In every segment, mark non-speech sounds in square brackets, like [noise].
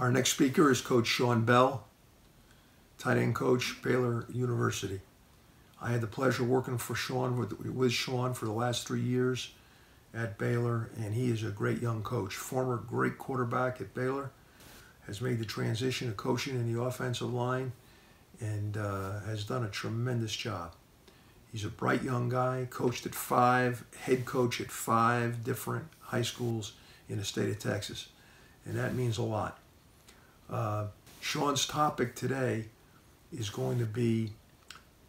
Our next speaker is Coach Shawn Bell, tight end coach, Baylor University. I had the pleasure working for Shawn with, with Shawn for the last three years at Baylor, and he is a great young coach. Former great quarterback at Baylor, has made the transition to coaching in the offensive line, and uh, has done a tremendous job. He's a bright young guy, coached at five, head coach at five different high schools in the state of Texas, and that means a lot. Uh, Shawn's topic today is going to be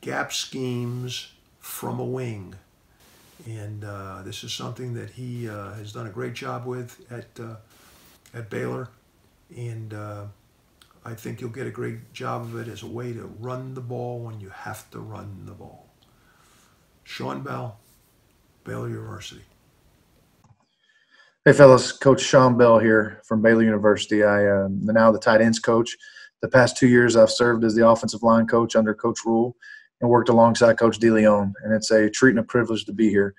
gap schemes from a wing. And uh, this is something that he uh, has done a great job with at, uh, at Baylor. And uh, I think you'll get a great job of it as a way to run the ball when you have to run the ball. Shawn Bell, Baylor University. Hey, fellas, Coach Shawn Bell here from Baylor University. I am now the tight ends coach. The past two years, I've served as the offensive line coach under Coach Rhule and worked alongside Coach DeLeone, and it's a treat and a privilege to be here.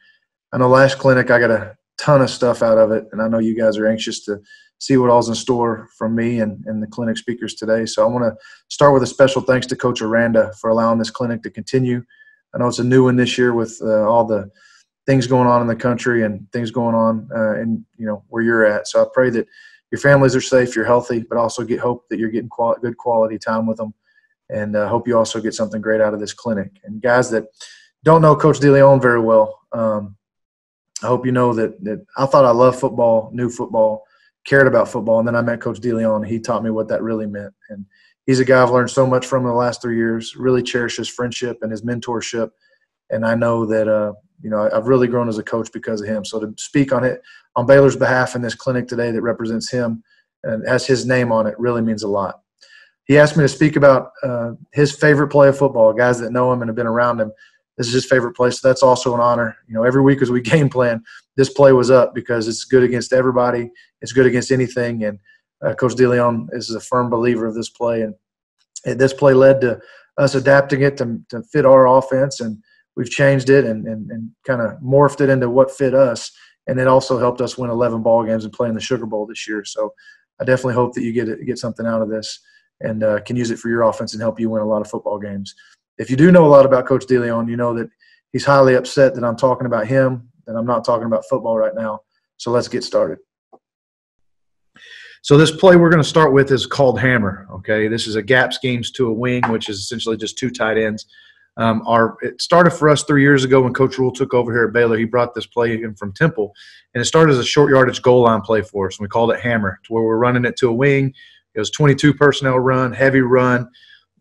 I know last clinic I got a ton of stuff out of it, and I know you guys are anxious to see what all's in store from me and, and the clinic speakers today. So I want to start with a special thanks to Coach Aranda for allowing this clinic to continue. I know it's a new one this year with uh, all the things going on in the country and things going on uh, in you know where you're at. So I pray that your families are safe, you're healthy, but also get hope that you're getting good quality time with them and uh, hope you also get something great out of this clinic. And guys that don't know Coach DeLeone very well, um, I hope you know that that I thought I loved football, knew football, cared about football, and then I met Coach DeLeone. He taught me what that really meant, and he's a guy I've learned so much from in the last three years. Really cherish his friendship and his mentorship, and I know that uh, you know I've really grown as a coach because of him. So to speak on it on Baylor's behalf in this clinic today that represents him and has his name on it really means a lot he asked me to speak about uh, his favorite play of football, guys that know him and have been around him. This is his favorite play, so that's also an honor. You know, every week as we [laughs] game plan, this play was up because it's good against everybody. It's good against anything, and uh, Coach DeLeone is a firm believer of this play. And, and, this play led to us adapting it to, to fit our offense, and we've changed it and, and, and kind of morphed it into what fit us. And it also helped us win 11 ball games and play in the Sugar Bowl this year. So I definitely hope that you get get something out of this and uh, can use it for your offense and help you win a lot of football games. If you do know a lot about Coach DeLeone, you know that he's highly upset that I'm talking about him, that I'm not talking about football right now. So let's get started. So this play we're going to start with is called hammer. Okay, this is a gap schemes to a wing, which is essentially just two tight ends. Um, our it started for us three years ago when Coach Rhule took over here at Baylor. He brought this play in from Temple, and it started as a short yardage goal line play for us. And we called it hammer, to where we're running it to a wing. It was 22 personnel run, heavy run,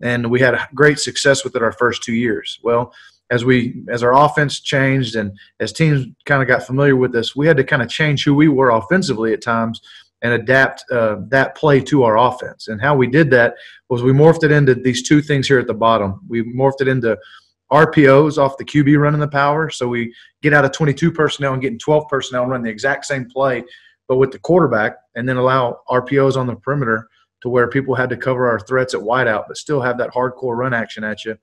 and we had great success with it our first two years. Well, as we as our offense changed and as teams kind of got familiar with us, we had to kind of change who we were offensively at times and adapt uh, that play to our offense. And how we did that was we morphed it into these two things here at the bottom. We morphed it into RPOs off the QB running the power. So we get out of 22 personnel and getting 12 personnel and run the exact same play, but with the quarterback, and then allow RPOs on the perimeter to where people had to cover our threats at wideout, but still have that hardcore run action at you.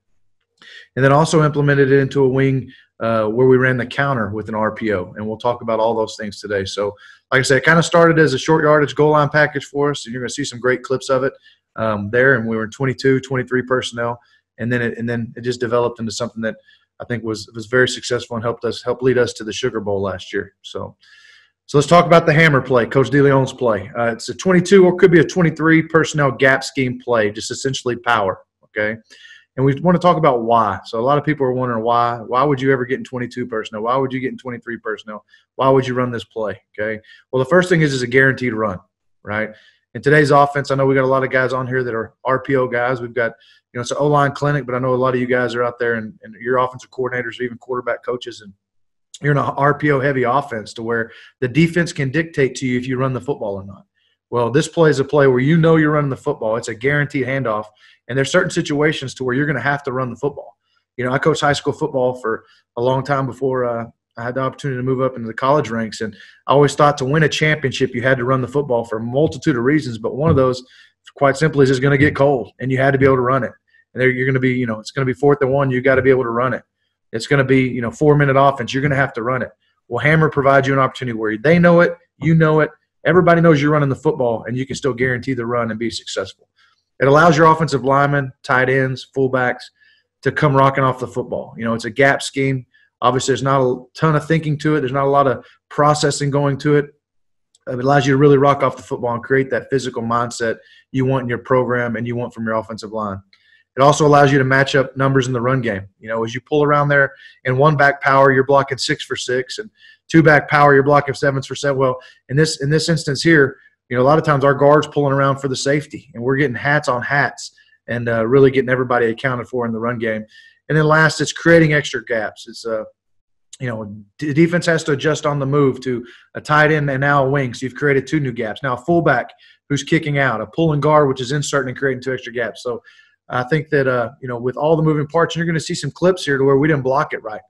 And then also implemented it into a wing uh, where we ran the counter with an RPO. And we'll talk about all those things today. So, like I said, it kind of started as a short yardage goal line package for us. And you're going to see some great clips of it um, there. And we were in 22, 23 personnel. And then it, and then it just developed into something that I think was was very successful and helped us help lead us to the Sugar Bowl last year. So so let's talk about the hammer play, Coach DeLeone's play. Uh, it's a 22 or could be a 23 personnel gap scheme play, just essentially power. Okay, and we want to talk about why. So a lot of people are wondering why. Why would you ever get in 22 personnel? Why would you get in 23 personnel? Why would you run this play? Okay. Well, the first thing is is a guaranteed run, right? In today's offense, I know we got a lot of guys on here that are RPO guys. We've got you know it's an O line clinic, but I know a lot of you guys are out there and, and your offensive coordinators or even quarterback coaches and you're in an RPO heavy offense to where the defense can dictate to you if you run the football or not. Well, this play is a play where you know you're running the football. It's a guaranteed handoff, and there's certain situations to where you're going to have to run the football. You know, I coached high school football for a long time before uh, I had the opportunity to move up into the college ranks, and I always thought to win a championship you had to run the football for a multitude of reasons, but one of those, quite simply, is it's going to get cold, and you had to be able to run it. And there you're going to be, you know, it's going to be fourth and one. You got to be able to run it. It's going to be, you know, four minute offense. You're going to have to run it. Well, Hammer provides you an opportunity where they know it, you know it, Everybody knows you're running the football, and you can still guarantee the run and be successful. It allows your offensive linemen, tight ends, fullbacks to come rocking off the football. You know, it's a gap scheme. Obviously, there's not a ton of thinking to it. There's not a lot of processing going to it. It allows you to really rock off the football and create that physical mindset you want in your program and you want from your offensive line. It also allows you to match up numbers in the run game. You know, as you pull around there in one back power, you're blocking six for six, and two back power, you're blocking sevens for seven. Well, in this in this instance here, you know, a lot of times our guards pulling around for the safety, and we're getting hats on hats and uh, really getting everybody accounted for in the run game. And then last, it's creating extra gaps. It's uh, you know, the defense has to adjust on the move to a tight end and now a wing. So you've created two new gaps. Now a fullback who's kicking out, a pulling guard which is inserting and creating two extra gaps. So I think that uh, you know, with all the moving parts, and you're going to see some clips here to where we didn't block it right.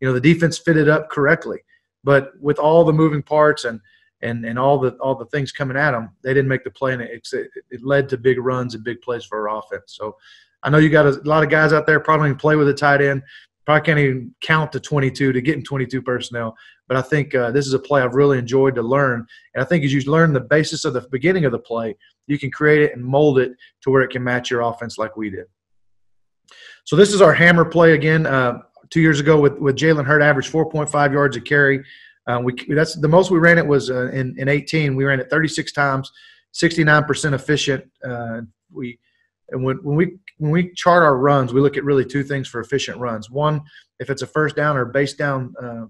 You know, the defense fitted up correctly, but with all the moving parts and and and all the all the things coming at them, they didn't make the play, and it, it, led to big runs and big plays for our offense. So I know you got a lot of guys out there probably can play with a tight end. Probably can't even count to 22 to get in 22 personnel. But I think uh, this is a play I've really enjoyed to learn. And I think as you learn the basis of the beginning of the play, you can create it and mold it to where it can match your offense like we did. So this is our hammer play again. Uh, two years ago with, with Jalen Hurd, averaged 4.5 yards a carry. Uh, we that's the most we ran it was uh, in in 18. We ran it 36 times, 69% efficient. Uh, we and when, when we when we chart our runs, we look at really two things for efficient runs. One, if it's a first down or base down, uh,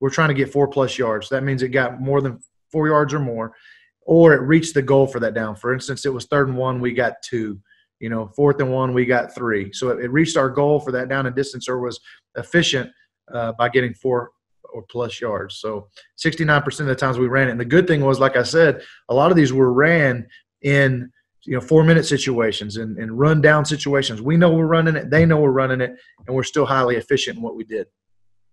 we're trying to get four plus yards. That means it got more than four yards or more, or it reached the goal for that down. For instance, it was third and one, we got two. You know, fourth and one, we got three. So it, it reached our goal for that down and distance, or was efficient uh, by getting four or plus yards. So 69% of the times we ran it. And the good thing was, like I said, a lot of these were ran in you know four minute situations and, and run down situations. We know we're running it, they know we're running it, and we're still highly efficient in what we did.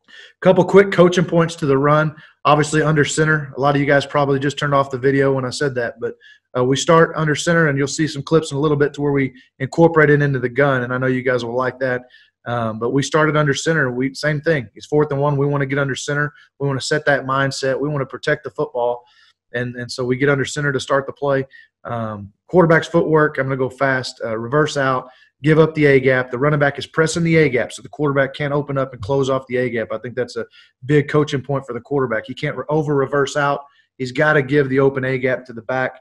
A couple quick coaching points to the run. Obviously under center. A lot of you guys probably just turned off the video when I said that, but uh, we start under center, and you'll see some clips in a little bit to where we incorporate it into the gun, and I know you guys will like that. Um, but we started under center. We same thing. It's fourth and one. We want to get under center. We want to set that mindset. We want to protect the football, and and so we get under center to start the play. Um, quarterback's footwork. I'm going to go fast. Uh, reverse out. Give up the A gap. The running back is pressing the A gap, so the quarterback can't open up and close off the A gap. I think that's a big coaching point for the quarterback. He can't over reverse out. He's got to give the open A gap to the back.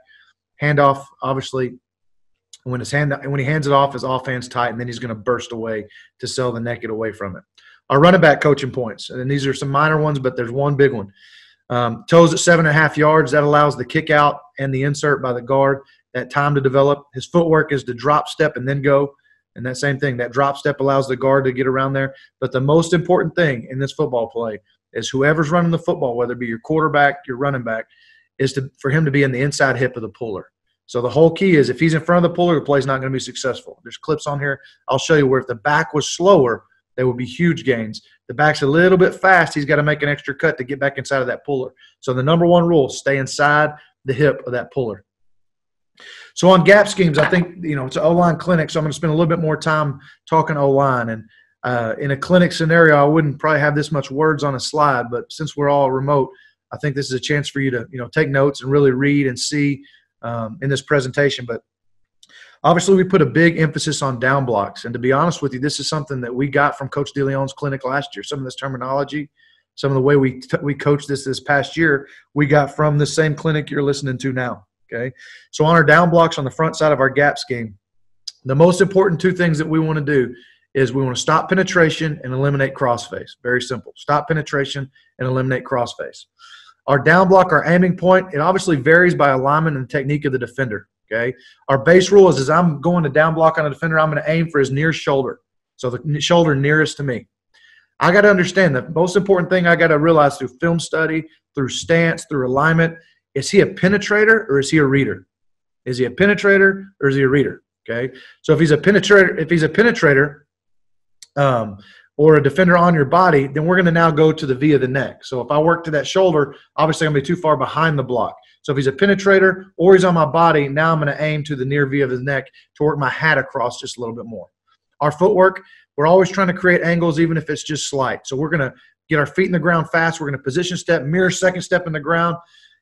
Handoff, obviously, when his hand when he hands it off, his offense tight, and then he's going to burst away to sell the naked away from it. Our running back coaching points, and these are some minor ones, but there's one big one. Um, toes at seven and a half yards. That allows the kick out and the insert by the guard that time to develop. His footwork is to drop step and then go. And that same thing, that drop step allows the guard to get around there. But the most important thing in this football play is whoever's running the football, whether it be your quarterback, your running back, is to for him to be in the inside hip of the puller. So the whole key is if he's in front of the puller, the play's not going to be successful. There's clips on here. I'll show you where if the back was slower, there would be huge gains. The back's a little bit fast. He's got to make an extra cut to get back inside of that puller. So the number one rule: stay inside the hip of that puller. So on gap schemes, I think you know it's an O line clinic, so I'm going to spend a little bit more time talking O line. And uh, in a clinic scenario, I wouldn't probably have this much words on a slide, but since we're all remote, I think this is a chance for you to you know take notes and really read and see um, in this presentation. But obviously, we put a big emphasis on down blocks, and to be honest with you, this is something that we got from Coach DeLeone's clinic last year. Some of this terminology. Some of the way we t- we coached this this past year, we got from the same clinic you're listening to now. Okay. So on our down blocks on the front side of our gap scheme, the most important two things that we want to do is we want to stop penetration and eliminate crossface. Very simple. Stop penetration and eliminate crossface. Our down block, our aiming point, it obviously varies by alignment and technique of the defender. Okay. Our base rule is as I'm going to down block on a defender, I'm going to aim for his near shoulder. So the shoulder nearest to me. I got to understand the most important thing I got to realize through film study, through stance, through alignment is he a penetrator or is he a reader? Is he a penetrator or is he a reader? Okay. So if he's a penetrator, if he's a penetrator, um, or a defender on your body, then we're going to now go to the V of the neck. So if I work to that shoulder, obviously I'm going to be too far behind the block. So if he's a penetrator or he's on my body, now I'm going to aim to the near V of his neck to work my hat across just a little bit more. Our footwork, we're always trying to create angles, even if it's just slight. So we're going to get our feet in the ground fast. We're going to position step, mirror second step in the ground,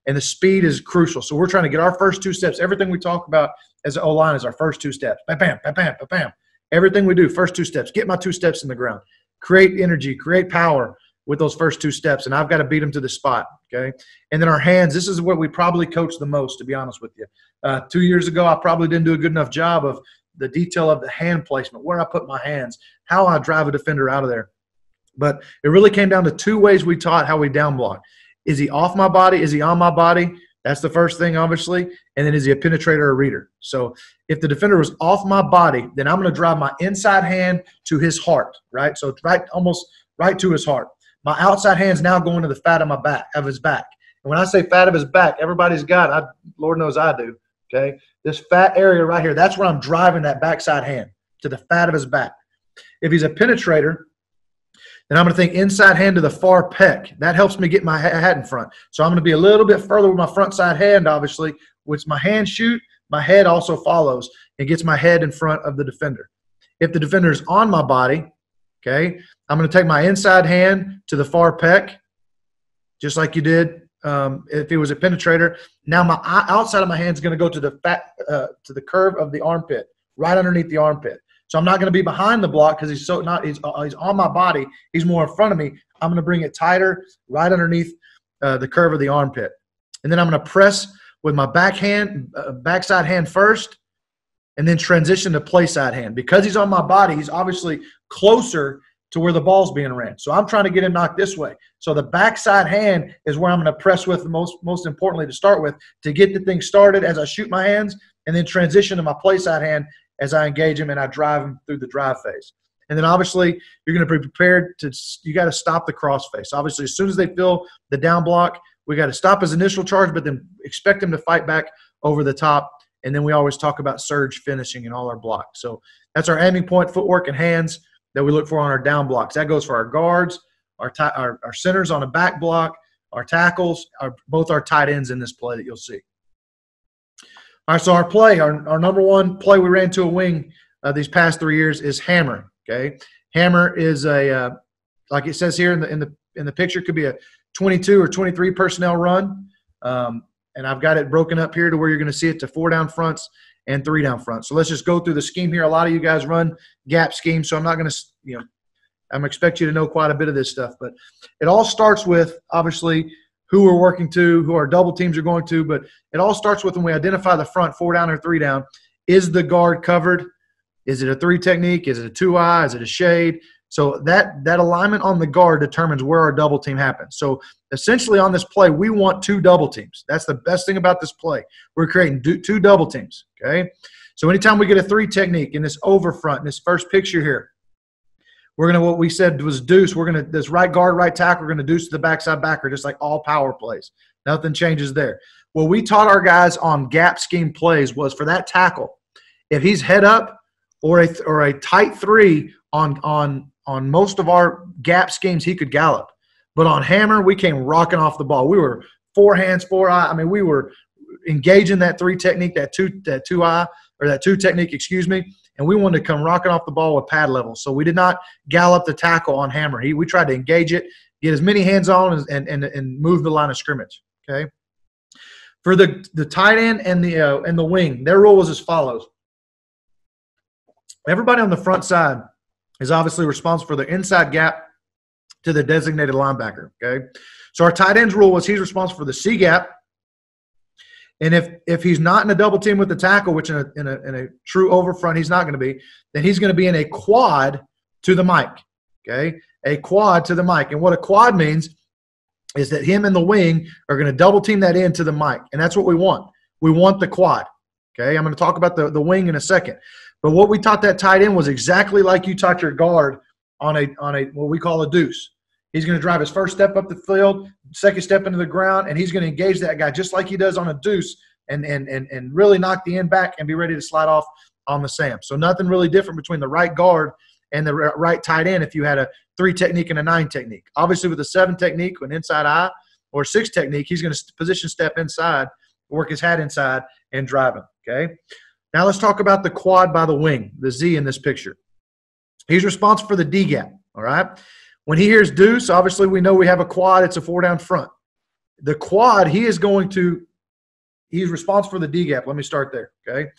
and the speed is crucial. So we're trying to get our first two steps. Everything we talk about as O line is our first two steps. Bam, bam, bam, bam, bam. Everything we do, first two steps. Get my two steps in the ground. Create energy, create power with those first two steps, and I've got to beat them to the spot. Okay, and then our hands. This is what we probably coach the most, to be honest with you. Uh, two years ago, I probably didn't do a good enough job of the detail of the hand placement, where I put my hands, how I drive a defender out of there. But it really came down to two ways we taught how we down block. Is he off my body? Is he on my body? That's the first thing, obviously. And then is he a penetrator or a reader? So if the defender was off my body, then I'm going to drive my inside hand to his heart, right? So right, almost right to his heart. My outside hand's now going to the fat of my back, of his back. And when I say fat of his back, everybody's got, I, Lord knows I do. Okay, this fat area right here, that's where I'm driving that backside hand to the fat of his back. If he's a penetrator, then I'm going to think inside hand to the far pec. That helps me get my head in front. So I'm going to be a little bit further with my front side hand, obviously. Which my hand shoot, my head also follows and gets my head in front of the defender. If the defender is on my body, okay, I'm going to take my inside hand to the far pec, just like you did um, if it was a penetrator. Now my outside of my hand is going to go to the fat, uh, to the curve of the armpit, right underneath the armpit. So I'm not going to be behind the block because he's so not he's, uh, he's on my body. He's more in front of me. I'm going to bring it tighter right underneath uh, the curve of the armpit, and then I'm going to press with my backhand, uh, backside hand first, and then transition to play side hand. Because he's on my body, he's obviously closer to where the ball's being ran. So I'm trying to get him knocked this way. So the backside hand is where I'm going to press with most most importantly to start with to get the thing started as I shoot my hands, and then transition to my play side hand as I engage them and I drive them through the drive phase. And then obviously you're going to be prepared to you got to stop the cross face. Obviously, as soon as they feel the down block, we got to stop his initial charge, but then expect him to fight back over the top. And then we always talk about surge finishing in all our blocks. So that's our aiming point, footwork, and hands that we look for on our down blocks. That goes for our guards, our our, our centers on a back block, our tackles, our, both our tight ends in this play that you'll see. All right, so our play, our, our number one play we ran to a wing uh, these past three years is hammer. Okay, hammer is a uh, like it says here in the in the in the picture could be a 22 or 23 personnel run, um, and I've got it broken up here to where you're going to see it to four down fronts and three down fronts. So let's just go through the scheme here. A lot of you guys run gap scheme, so I'm not going to you know I'm expect you to know quite a bit of this stuff, but it all starts with obviously who we're working to, who our double teams are going to. But it all starts with when we identify the front, four down or three down. Is the guard covered? Is it a three technique? Is it a two eye? Is it a shade? So that that alignment on the guard determines where our double team happens. So essentially on this play, we want two double teams. That's the best thing about this play. We're creating two double teams. Okay. So anytime we get a three technique in this over front, in this first picture here, we're gonna what we said was deuce. We're gonna this right guard, right tackle. We're gonna deuce to the backside backer, just like all power plays. Nothing changes there. What we taught our guys on gap scheme plays was for that tackle, if he's head up or a or a tight three on on on most of our gap schemes, he could gallop. But on hammer, we came rocking off the ball. We were four hands, four eye. I mean, we were engaging that three technique, that two that two eye or that two technique, excuse me and we wanted to come rocking off the ball with pad level. So we did not gallop the tackle on hammer. He, we tried to engage it, get as many hands on and, and, and move the line of scrimmage. Okay. For the, the tight end and the uh, and the wing, their rule was as follows. Everybody on the front side is obviously responsible for the inside gap to the designated linebacker. Okay. So our tight end's rule was he's responsible for the C gap and if if he's not in a double team with the tackle, which in a in a, in a true over front he's not going to be, then he's going to be in a quad to the mic. Okay, a quad to the mic, and what a quad means is that him and the wing are going to double team that in to the mic, and that's what we want. We want the quad. Okay, I'm going to talk about the the wing in a second, but what we taught that tight end was exactly like you taught your guard on a on a what we call a deuce. He's going to drive his first step up the field, second step into the ground, and he's going to engage that guy just like he does on a deuce and, and, and, and really knock the end back and be ready to slide off on the Sam. So nothing really different between the right guard and the right tight end if you had a three technique and a nine technique. Obviously, with a seven technique, an inside eye, or six technique, he's going to position step inside, work his hat inside, and drive him. Okay. Now let's talk about the quad by the wing, the Z in this picture. He's responsible for the D gap. All right. When he hears deuce, obviously we know we have a quad. It's a four down front. The quad, he is going to, he's responsible for the D gap. Let me start there. Okay.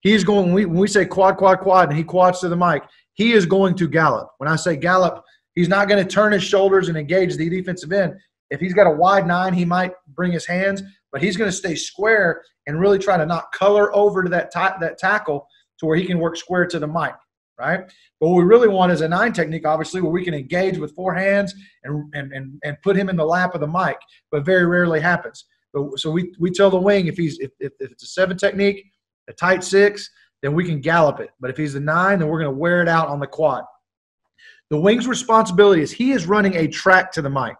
He's going, when we, when we say quad, quad, quad, and he quads to the mic, he is going to gallop. When I say gallop, he's not going to turn his shoulders and engage the defensive end. If he's got a wide nine, he might bring his hands, but he's going to stay square and really try to not color over to that, that tackle to where he can work square to the mic right? But what we really want is a nine technique, obviously, where we can engage with four hands and, and, and, and put him in the lap of the mic, but very rarely happens. But, so we, we tell the wing if he's if, if, if it's a seven technique, a tight six, then we can gallop it. But if he's a nine, then we're going to wear it out on the quad. The wing's responsibility is he is running a track to the mic.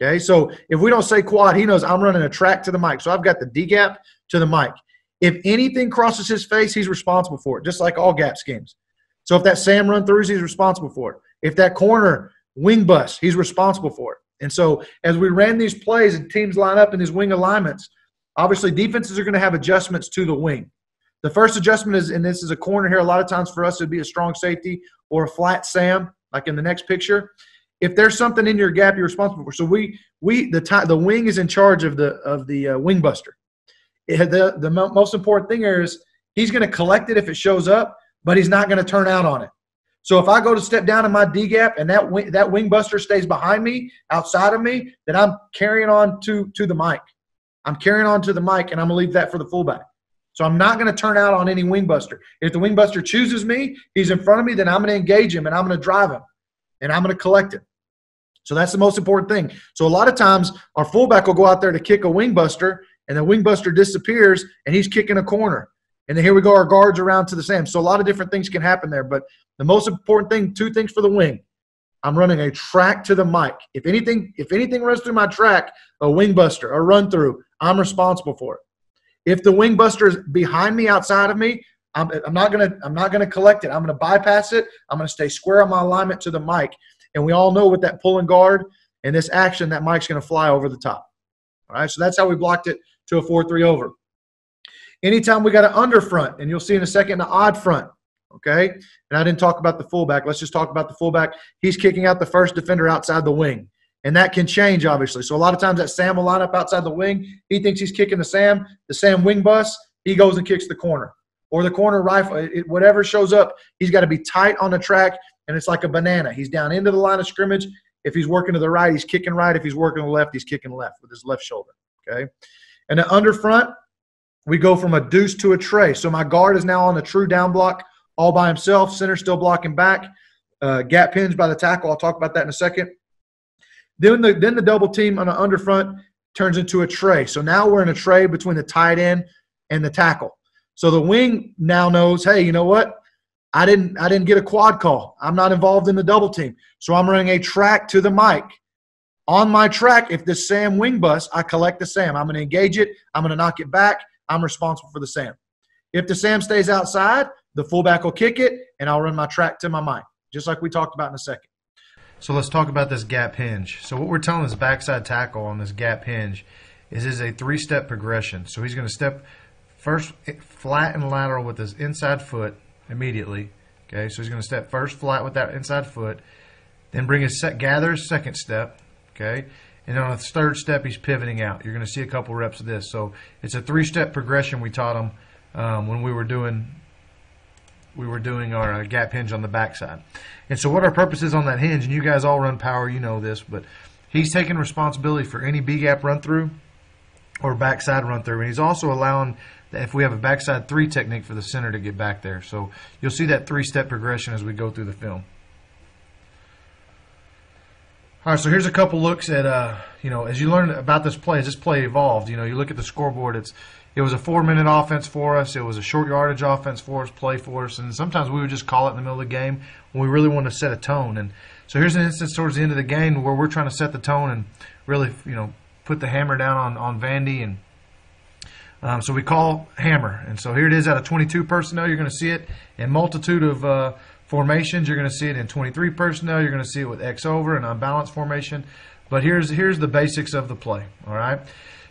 Okay, so if we don't say quad, he knows I'm running a track to the mic. So I've got the D gap to the mic. If anything crosses his face, he's responsible for it, just like all gap schemes. So if that Sam run throughs, he's responsible for it. If that corner wing bust, he's responsible for it. And so as we ran these plays and teams line up in these wing alignments, obviously defenses are going to have adjustments to the wing. The first adjustment is, and this is a corner here, a lot of times for us it would be a strong safety or a flat Sam, like in the next picture. If there's something in your gap, you're responsible for. So we we the the wing is in charge of the of the uh, wing buster. It, the the most important thing here is he's going to collect it if it shows up, but he's not going to turn out on it. So if I go to step down in my D gap and that wing, that wing buster stays behind me, outside of me, then I'm carrying on to to the mic. I'm carrying on to the mic, and I'm gonna leave that for the fullback. So I'm not going to turn out on any wing buster. If the wing buster chooses me, he's in front of me, then I'm going to engage him and I'm going to drive him and I'm going to collect him. So that's the most important thing. So a lot of times our fullback will go out there to kick a wing buster and the wing buster disappears and he's kicking a corner. And then here we go, our guards around to the same. So a lot of different things can happen there. But the most important thing, two things for the wing. I'm running a track to the mic. If anything, if anything runs through my track, a wing buster, a run through, I'm responsible for it. If the wing buster is behind me, outside of me, I'm, I'm not gonna I'm not gonna collect it. I'm gonna bypass it. I'm gonna stay square on my alignment to the mic. And we all know with that pulling guard and this action, that mic's gonna fly over the top. All right, so that's how we blocked it to a 4-3 over. Anytime we got an under front, and you'll see in a second an odd front, okay? And I didn't talk about the fullback. Let's just talk about the fullback. He's kicking out the first defender outside the wing. And that can change, obviously. So a lot of times that Sam will line up outside the wing. He thinks he's kicking the Sam. The Sam wing bus, he goes and kicks the corner. Or the corner rifle, it, whatever shows up, he's got to be tight on the track, and it's like a banana. He's down into the line of scrimmage. If he's working to the right, he's kicking right. If he's working to the left, he's kicking left with his left shoulder. Okay. And the under front, we go from a deuce to a tray. So my guard is now on the true down block all by himself. Center still blocking back. Uh, gap hinge by the tackle. I'll talk about that in a second. Then the then the double team on the under front turns into a tray. So now we're in a tray between the tight end and the tackle. So the wing now knows, hey, you know what? I didn't I didn't get a quad call. I'm not involved in the double team. So I'm running a track to the mic. On my track, if the Sam wing bust, I collect the Sam. I'm going to engage it. I'm going to knock it back. I'm responsible for the Sam. If the Sam stays outside, the fullback will kick it, and I'll run my track to my mic, just like we talked about in a second. So let's talk about this gap hinge. So what we're telling this backside tackle on this gap hinge is is a three-step progression. So he's going to step first flat and lateral with his inside foot immediately. Okay, so he's going to step first flat with that inside foot, then bring his set, gather his second step. Okay, and on the third step, he's pivoting out. You're going to see a couple reps of this. So it's a three-step progression we taught him um, when we were doing we were doing our uh, gap hinge on the backside. And so what our purpose is on that hinge, and you guys all run power, you know this, but he's taking responsibility for any B gap run through or backside run through. And he's also allowing if we have a backside three technique for the center to get back there. So you'll see that three step progression as we go through the film. All right, so here's a couple looks at, uh, you know, as you learn about this play, as this play evolved, you know, you look at the scoreboard, it's it was a four minute offense for us. It was a short yardage offense for us, play for us, and sometimes we would just call it in the middle of the game when we really want to set a tone. And so here's an instance towards the end of the game where we're trying to set the tone and really, you know, put the hammer down on on Vandy and. Um, so we call hammer, and so here it is out of 22 personnel. You're going to see it in multitude of uh, formations. You're going to see it in 23 personnel. You're going to see it with X over and unbalanced formation. But here's here's the basics of the play. All right.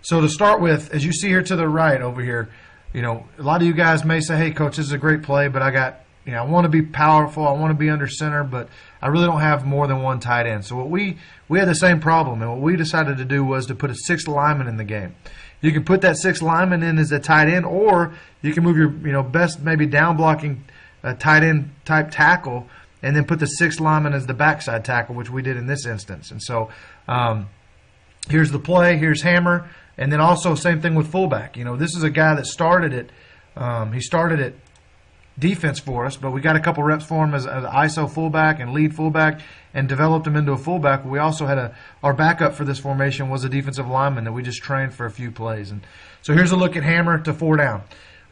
So to start with, as you see here to the right over here, you know a lot of you guys may say, "Hey, coach, this is a great play, but I got you know I want to be powerful. I want to be under center, but I really don't have more than one tight end. So what we we had the same problem, and what we decided to do was to put a sixth lineman in the game. You can put that sixth lineman in as a tight end, or you can move your you know best maybe down blocking uh, tight end type tackle, and then put the sixth lineman as the backside tackle, which we did in this instance. And so um, here's the play. Here's Hammer, and then also same thing with fullback. You know, this is a guy that started it. Um, he started it defense for us, but we got a couple reps for him as, as ISO fullback and lead fullback and developed him into a fullback. We also had a our backup for this formation was a defensive lineman that we just trained for a few plays. And so here's a look at hammer to four down.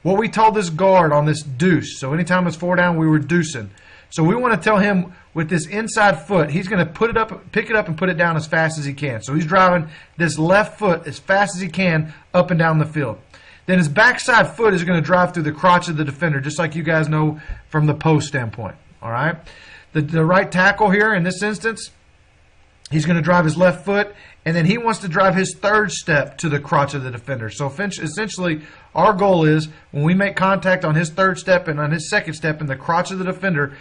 What we told this guard on this deuce. So anytime it's four down, we were deucing. So we want to tell him with this inside foot, he's going to put it up, pick it up, and put it down as fast as he can. So he's driving this left foot as fast as he can up and down the field. Then his backside foot is going to drive through the crotch of the defender, just like you guys know from the post standpoint. All right. The, the right tackle here in this instance, he's going to drive his left foot, and then he wants to drive his third step to the crotch of the defender. So essentially, our goal is when we make contact on his third step and on his second step in the crotch of the defender,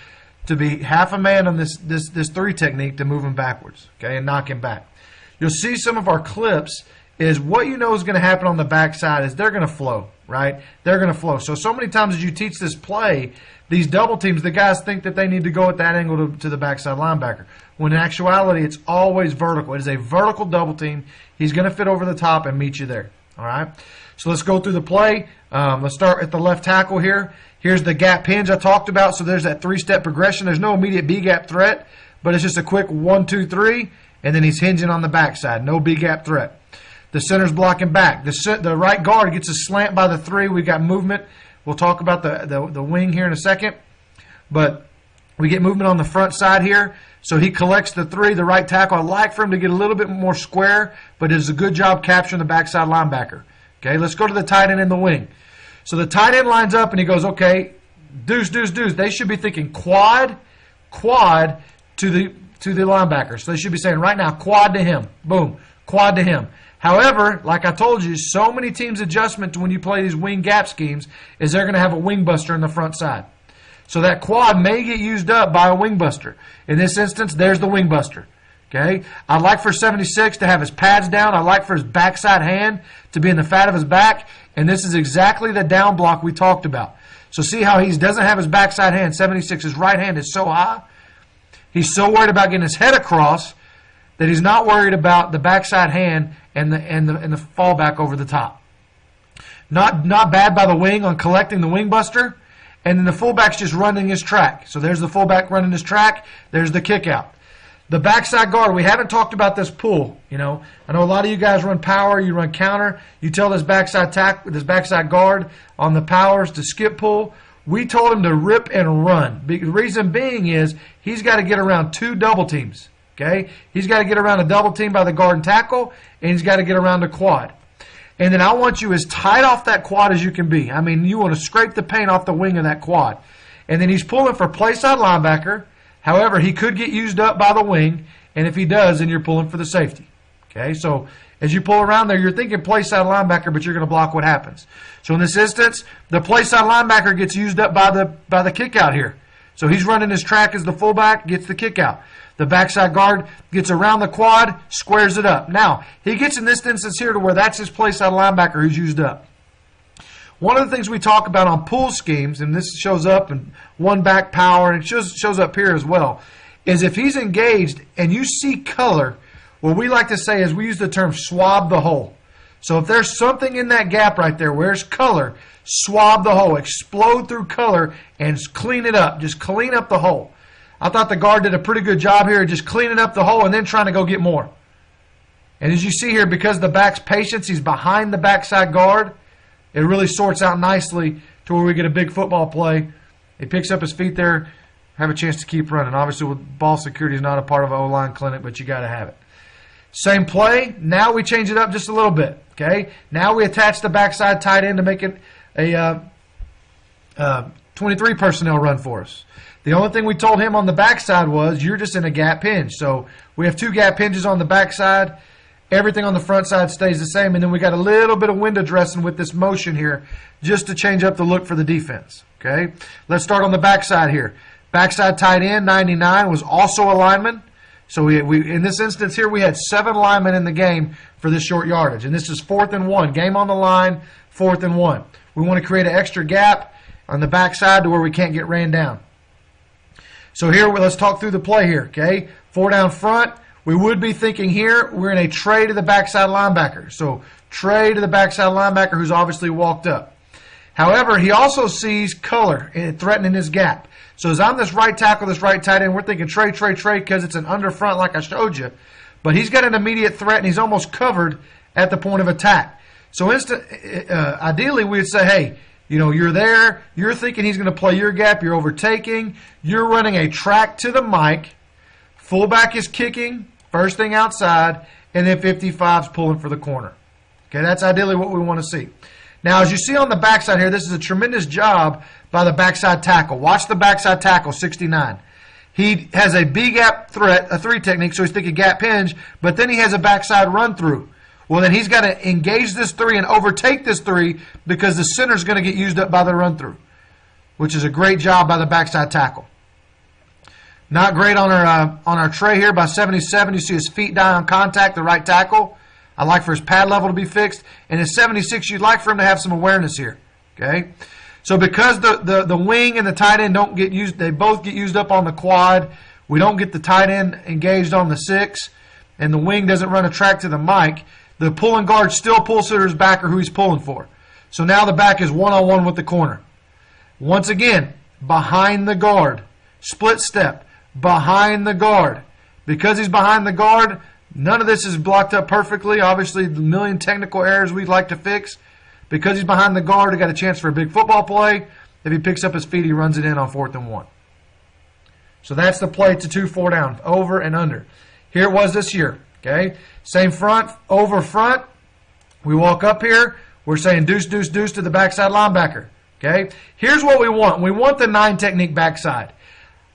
to be half a man on this this this three technique to move him backwards, okay, and knock him back. You'll see some of our clips is what you know is going to happen on the backside is they're going to flow, right? They're going to flow. So so many times as you teach this play, these double teams, the guys think that they need to go at that angle to, to the backside linebacker. When in actuality, it's always vertical. It is a vertical double team. He's going to fit over the top and meet you there. All right. So let's go through the play. Um, let's start at the left tackle here. Here's the gap hinge I talked about. So there's that three-step progression. There's no immediate B gap threat, but it's just a quick one, two, three, and then he's hinging on the backside. No B gap threat. The center's blocking back. The, the right guard gets a slant by the three. We've got movement. We'll talk about the, the, the wing here in a second. But we get movement on the front side here. So he collects the three, the right tackle. I like for him to get a little bit more square, but does a good job capturing the backside linebacker. Okay, let's go to the tight end in the wing. So the tight end lines up and he goes, okay, deuce, deuce, deuce. They should be thinking quad, quad to the to the linebacker. So they should be saying right now, quad to him. Boom, quad to him. However, like I told you, so many teams' adjustment to when you play these wing gap schemes is they're going to have a wing buster in the front side. So that quad may get used up by a wing buster. In this instance, there's the wing buster. Okay, I'd like for 76 to have his pads down. I'd like for his backside hand to be in the fat of his back, and this is exactly the down block we talked about. So see how he doesn't have his backside hand. 76, his right hand is so high. He's so worried about getting his head across that he's not worried about the backside hand and the and the and the fallback over the top. Not not bad by the wing on collecting the wing buster, and then the fullback's just running his track. So there's the fullback running his track. There's the kick out. The backside guard, we haven't talked about this pull. You know, I know a lot of you guys run power, you run counter. You tell this backside tack, this backside guard on the powers to skip pull. We told him to rip and run. The reason being is he's got to get around two double teams. Okay, he's got to get around a double team by the guard and tackle, and he's got to get around a quad. And then I want you as tight off that quad as you can be. I mean, you want to scrape the paint off the wing of that quad. And then he's pulling for play side linebacker. However, he could get used up by the wing, and if he does, then you're pulling for the safety. Okay, so as you pull around there, you're thinking play side linebacker, but you're going to block what happens. So in this instance, the play side linebacker gets used up by the by the kick out here. So he's running his track as the fullback, gets the kick out. The backside guard gets around the quad, squares it up. Now, he gets in this instance here to where that's his place side linebacker who's used up. One of the things we talk about on pull schemes, and this shows up in one back power, and it shows, shows up here as well, is if he's engaged and you see color, what we like to say is we use the term swab the hole. So if there's something in that gap right there, where's color, swab the hole, explode through color, and clean it up. Just clean up the hole. I thought the guard did a pretty good job here, just cleaning up the hole and then trying to go get more. And as you see here, because the back's patience, he's behind the backside guard. It really sorts out nicely to where we get a big football play. He picks up his feet there, have a chance to keep running. Obviously, with ball security is not a part of O line clinic, but you got to have it. Same play. Now we change it up just a little bit. Okay. Now we attach the backside tight end to make it a uh, uh, 23 personnel run for us. The only thing we told him on the backside was you're just in a gap hinge. So we have two gap hinges on the backside. Everything on the front side stays the same, and then we got a little bit of window dressing with this motion here, just to change up the look for the defense. Okay, let's start on the backside here. Backside tight end 99 was also a lineman. So we, we in this instance here we had seven linemen in the game for this short yardage, and this is fourth and one. Game on the line, fourth and one. We want to create an extra gap on the backside to where we can't get ran down. So here, let's talk through the play here. Okay, four down front. We would be thinking here we're in a tray to the backside linebacker. So tray to the backside linebacker who's obviously walked up. However, he also sees color threatening his gap. So as I'm this right tackle, this right tight end, we're thinking tray, tray, tray because it's an under front like I showed you. But he's got an immediate threat and he's almost covered at the point of attack. So uh, ideally, we'd say, hey, you know, you're there, you're thinking he's going to play your gap, you're overtaking, you're running a track to the mic, fullback is kicking, first thing outside, and then 55's pulling for the corner. Okay, that's ideally what we want to see. Now, as you see on the backside here, this is a tremendous job by the backside tackle. Watch the backside tackle, 69. He has a B gap threat, a three technique, so he's thinking gap hinge, but then he has a backside run through. Well, then he's got to engage this three and overtake this three because the center is going to get used up by the run through, which is a great job by the backside tackle. Not great on our uh, on our tray here by 77. You see his feet die on contact, the right tackle. I like for his pad level to be fixed. And at 76, you'd like for him to have some awareness here. Okay? So because the, the, the wing and the tight end don't get used, they both get used up on the quad. We don't get the tight end engaged on the six, and the wing doesn't run a track to the mic. The pulling guard still pulls to his backer who he's pulling for. So now the back is one on one with the corner. Once again, behind the guard, split step, behind the guard. Because he's behind the guard, none of this is blocked up perfectly. Obviously, the million technical errors we'd like to fix. Because he's behind the guard, he got a chance for a big football play. If he picks up his feet, he runs it in on fourth and one. So that's the play to two, four down, over and under. Here it was this year. Okay, same front, over front. We walk up here. We're saying deuce, deuce, deuce to the backside linebacker. Okay, here's what we want. We want the nine technique backside.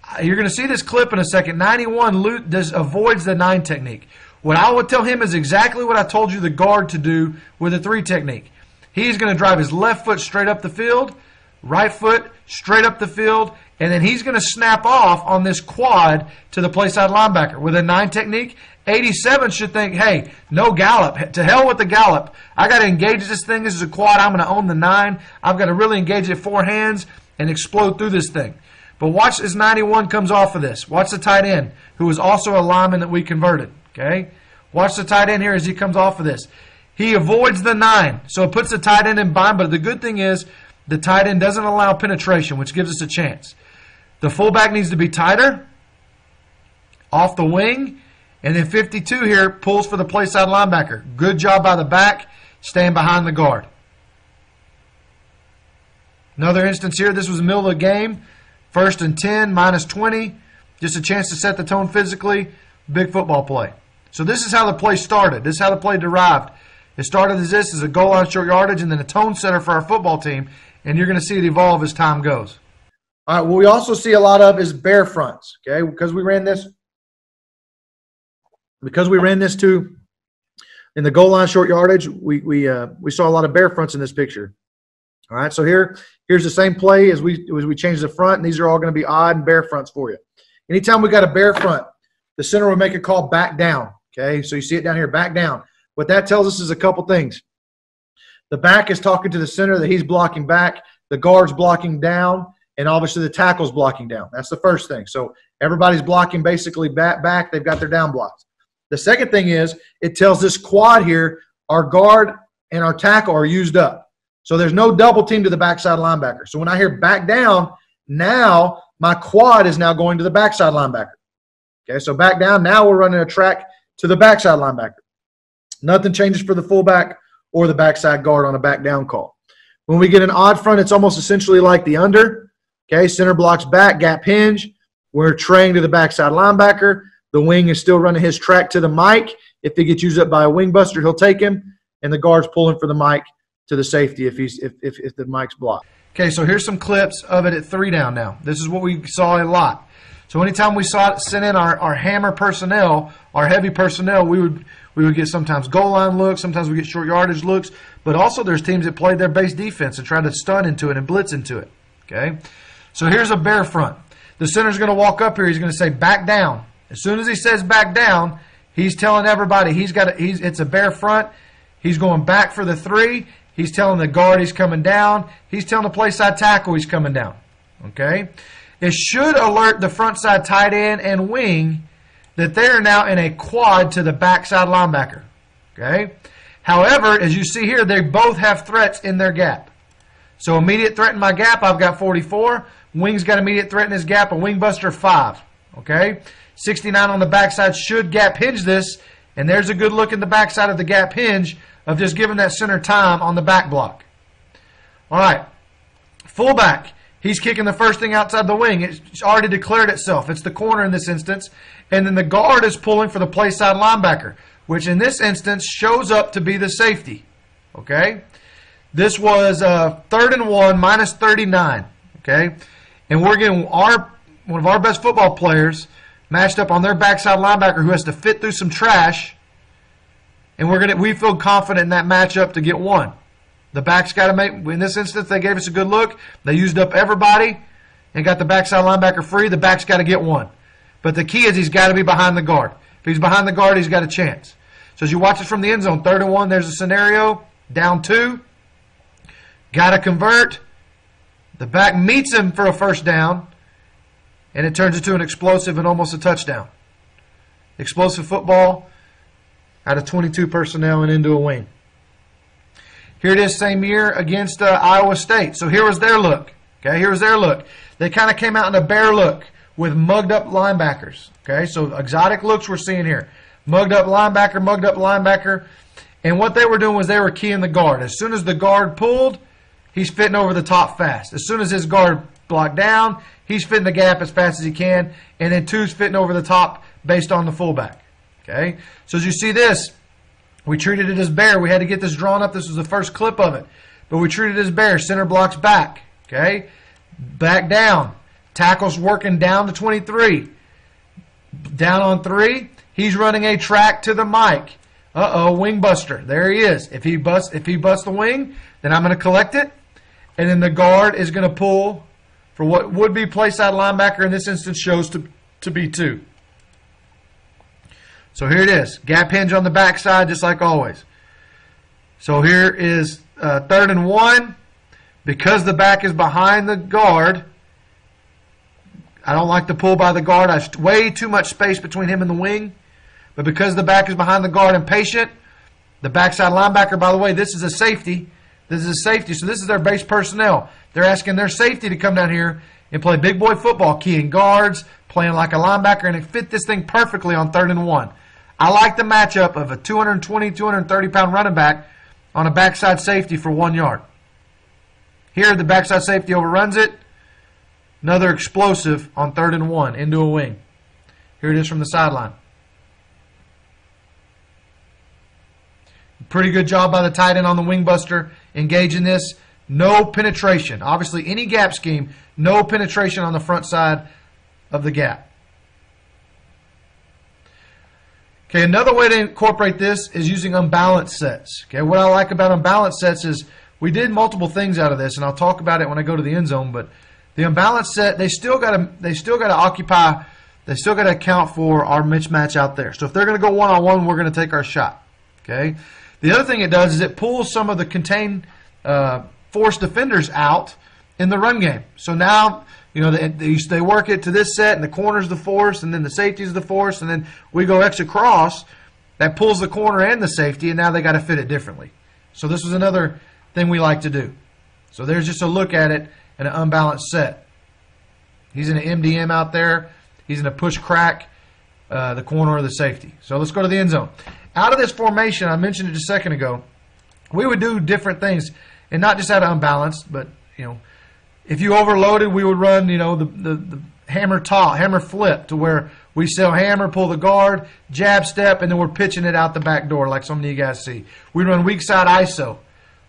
Uh, you're going to see this clip in a second. 91 does, avoids the nine technique. What I would tell him is exactly what I told you the guard to do with the three technique. He's going to drive his left foot straight up the field, right foot straight up the field, and then he's going to snap off on this quad to the play side linebacker. With a nine technique, 87 should think, hey, no gallop. To hell with the gallop. I got to engage this thing. This is a quad. I'm going to own the nine. I've got to really engage it four hands and explode through this thing. But watch as 91 comes off of this. Watch the tight end, who is also a lineman that we converted. Okay? Watch the tight end here as he comes off of this. He avoids the nine, so it puts the tight end in bind. But the good thing is the tight end doesn't allow penetration, which gives us a chance. The fullback needs to be tighter, off the wing, and then 52 here pulls for the play side linebacker. Good job by the back, staying behind the guard. Another instance here, this was the middle of the game. First and 10, minus 20. Just a chance to set the tone physically. Big football play. So this is how the play started. This is how the play derived. It started as this, as a goal line short yardage, and then a tone setter for our football team. And you're going to see it evolve as time goes. All right. What we also see a lot of is bear fronts. Okay, because we ran this, because we ran this too in the goal line short yardage. We we uh, we saw a lot of bear fronts in this picture. All right. So here here's the same play as we as we change the front, and these are all going to be odd and bear fronts for you. Anytime we got a bear front, the center will make a call back down. Okay. So you see it down here, back down. What that tells us is a couple things. The back is talking to the center that he's blocking back. The guard's blocking down and obviously the tackle's blocking down. That's the first thing. So everybody's blocking basically back back. They've got their down blocks. The second thing is it tells this quad here our guard and our tackle are used up. So there's no double team to the backside linebacker. So when I hear back down, now my quad is now going to the backside linebacker. Okay, so back down. Now we're running a track to the backside linebacker. Nothing changes for the fullback or the backside guard on a back down call. When we get an odd front, it's almost essentially like the under. Okay, center blocks back, gap hinge. We're traying to the backside linebacker. The wing is still running his track to the mic. If he gets used up by a wing buster, he'll take him. And the guard's pulling for the mic to the safety if he's if, if, if the mic's blocked. Okay, so here's some clips of it at three down now. This is what we saw a lot. So anytime we saw it send in our, our hammer personnel, our heavy personnel, we would we would get sometimes goal line looks, sometimes we get short yardage looks, but also there's teams that played their base defense and try to stun into it and blitz into it. Okay? So here's a bear front. the center's going to walk up here. He's going to say back down. As soon as he says back down, he's telling everybody he's got a, he's it's a bare front. He's going back for the three. He's telling the guard he's coming down. He's telling the play side tackle he's coming down. Okay? It should alert the front side tight end and wing that they are now in a quad to the backside linebacker. Okay? However, as you see here, they both have threats in their gap. So immediate threat in my gap, I've got 44. Wing's got immediate threat in his gap, a wing buster 5. Okay? 69 on the backside should gap hinge this, and there's a good look in the backside of the gap hinge of just giving that center time on the back block. All right. Fullback. He's kicking the first thing outside the wing. It's already declared itself. It's the corner in this instance. And then the guard is pulling for the play side linebacker, which in this instance shows up to be the safety. Okay? This was uh, third and one, minus 39. Okay? And we're getting our one of our best football players matched up on their backside linebacker who has to fit through some trash. And we're gonna we feel confident in that matchup to get one. The back's got to make. In this instance, they gave us a good look. They used up everybody and got the backside linebacker free. The back's got to get one. But the key is he's got to be behind the guard. If he's behind the guard, he's got a chance. So as you watch it from the end zone, third and one, there's a scenario. Down two. Got to convert. The back meets him for a first down. And it turns into an explosive and almost a touchdown. Explosive football out of 22 personnel and into a wing. Here it is, same year against uh, Iowa State. So here was their look. Okay, here was their look. They kind of came out in a bear look with mugged up linebackers. Okay, so exotic looks we're seeing here. Mugged up linebacker, mugged up linebacker. And what they were doing was they were keying the guard. As soon as the guard pulled, he's fitting over the top fast. As soon as his guard blocked down, he's fitting the gap as fast as he can. And then two's fitting over the top based on the fullback. Okay, so as you see this, we treated it as bear. We had to get this drawn up. This was the first clip of it. But we treated it as bear. Center blocks back. Okay? Back down. Tackles working down to 23. Down on three. He's running a track to the mic. Uh oh, wing buster. There he is. If he busts if he busts the wing, then I'm going to collect it. And then the guard is going to pull for what would be play side linebacker in this instance shows to, to be two. So here it is. Gap hinge on the backside, just like always. So here is uh, third and one. Because the back is behind the guard, I don't like the pull by the guard. I have way too much space between him and the wing. But because the back is behind the guard and patient, the backside linebacker, by the way, this is a safety. This is a safety. So this is their base personnel. They're asking their safety to come down here and play big boy football, keying guards, playing like a linebacker, and it fit this thing perfectly on third and one. I like the matchup of a 220, 230 pound running back on a backside safety for one yard. Here, the backside safety overruns it. Another explosive on third and one into a wing. Here it is from the sideline. Pretty good job by the tight end on the wing buster engaging this. No penetration. Obviously, any gap scheme, no penetration on the front side of the gap. Okay, another way to incorporate this is using unbalanced sets. Okay, what I like about unbalanced sets is we did multiple things out of this, and I'll talk about it when I go to the end zone. But the unbalanced set, they still got to they still got to occupy, they still got to account for our mismatch out there. So if they're going to go one on one, we're going to take our shot. Okay. The other thing it does is it pulls some of the contained uh, force defenders out in the run game. So now you know, they, they work it to this set, and the corner's the force, and then the safety's the force, and then we go X across. That pulls the corner and the safety, and now they got to fit it differently. So this was another thing we like to do. So there's just a look at it in an unbalanced set. He's in an MDM out there. He's in a push crack, uh, the corner of the safety. So let's go to the end zone. Out of this formation, I mentioned it a second ago, we would do different things, and not just out of unbalanced, but you know if you overloaded, we would run, you know, the, the, the hammer top, hammer flip to where we sell hammer, pull the guard, jab step, and then we're pitching it out the back door like some of you guys see. We run weak side ISO.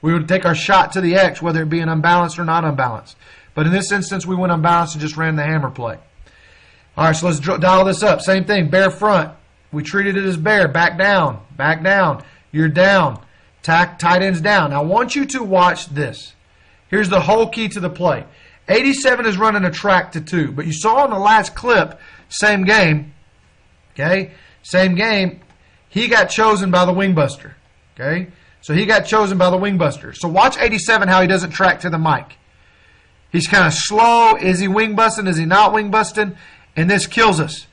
We would take our shot to the X, whether it be an unbalanced or not unbalanced. But in this instance, we went unbalanced and just ran the hammer play. All right, so let's dial this up. Same thing, bear front. We treated it as bear. Back down, back down. You're down. Tack, tight ends down. Now, I want you to watch this. Here's the whole key to the play. 87 is running a track to two, but you saw in the last clip, same game, okay, same game, he got chosen by the wingbuster, okay? So he got chosen by the wingbuster. So watch 87 how he doesn't track to the mic. He's kind of slow. Is he wing busting? Is he not wing busting? And this kills us.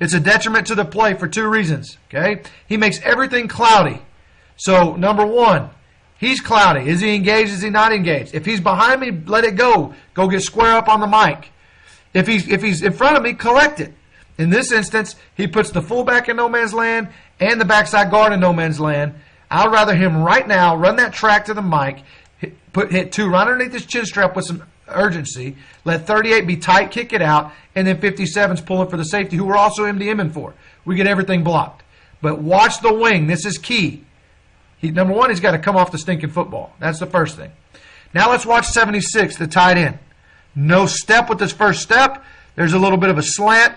It's a detriment to the play for two reasons. Okay, he makes everything cloudy. So number one, he's cloudy. Is he engaged? Is he not engaged? If he's behind me, let it go. Go get square up on the mic. If he's if he's in front of me, collect it. In this instance, he puts the fullback in no man's land and the backside guard in no man's land. I'd rather him right now run that track to the mic, hit, put hit two right underneath his chin strap with some urgency. Let 38 be tight, kick it out, and then 57's pulling for the safety, who we're also MDMing for. We get everything blocked. But watch the wing. This is key. He, number one, he's got to come off the stinking football. That's the first thing. Now let's watch 76, the tight end. No step with his first step. There's a little bit of a slant.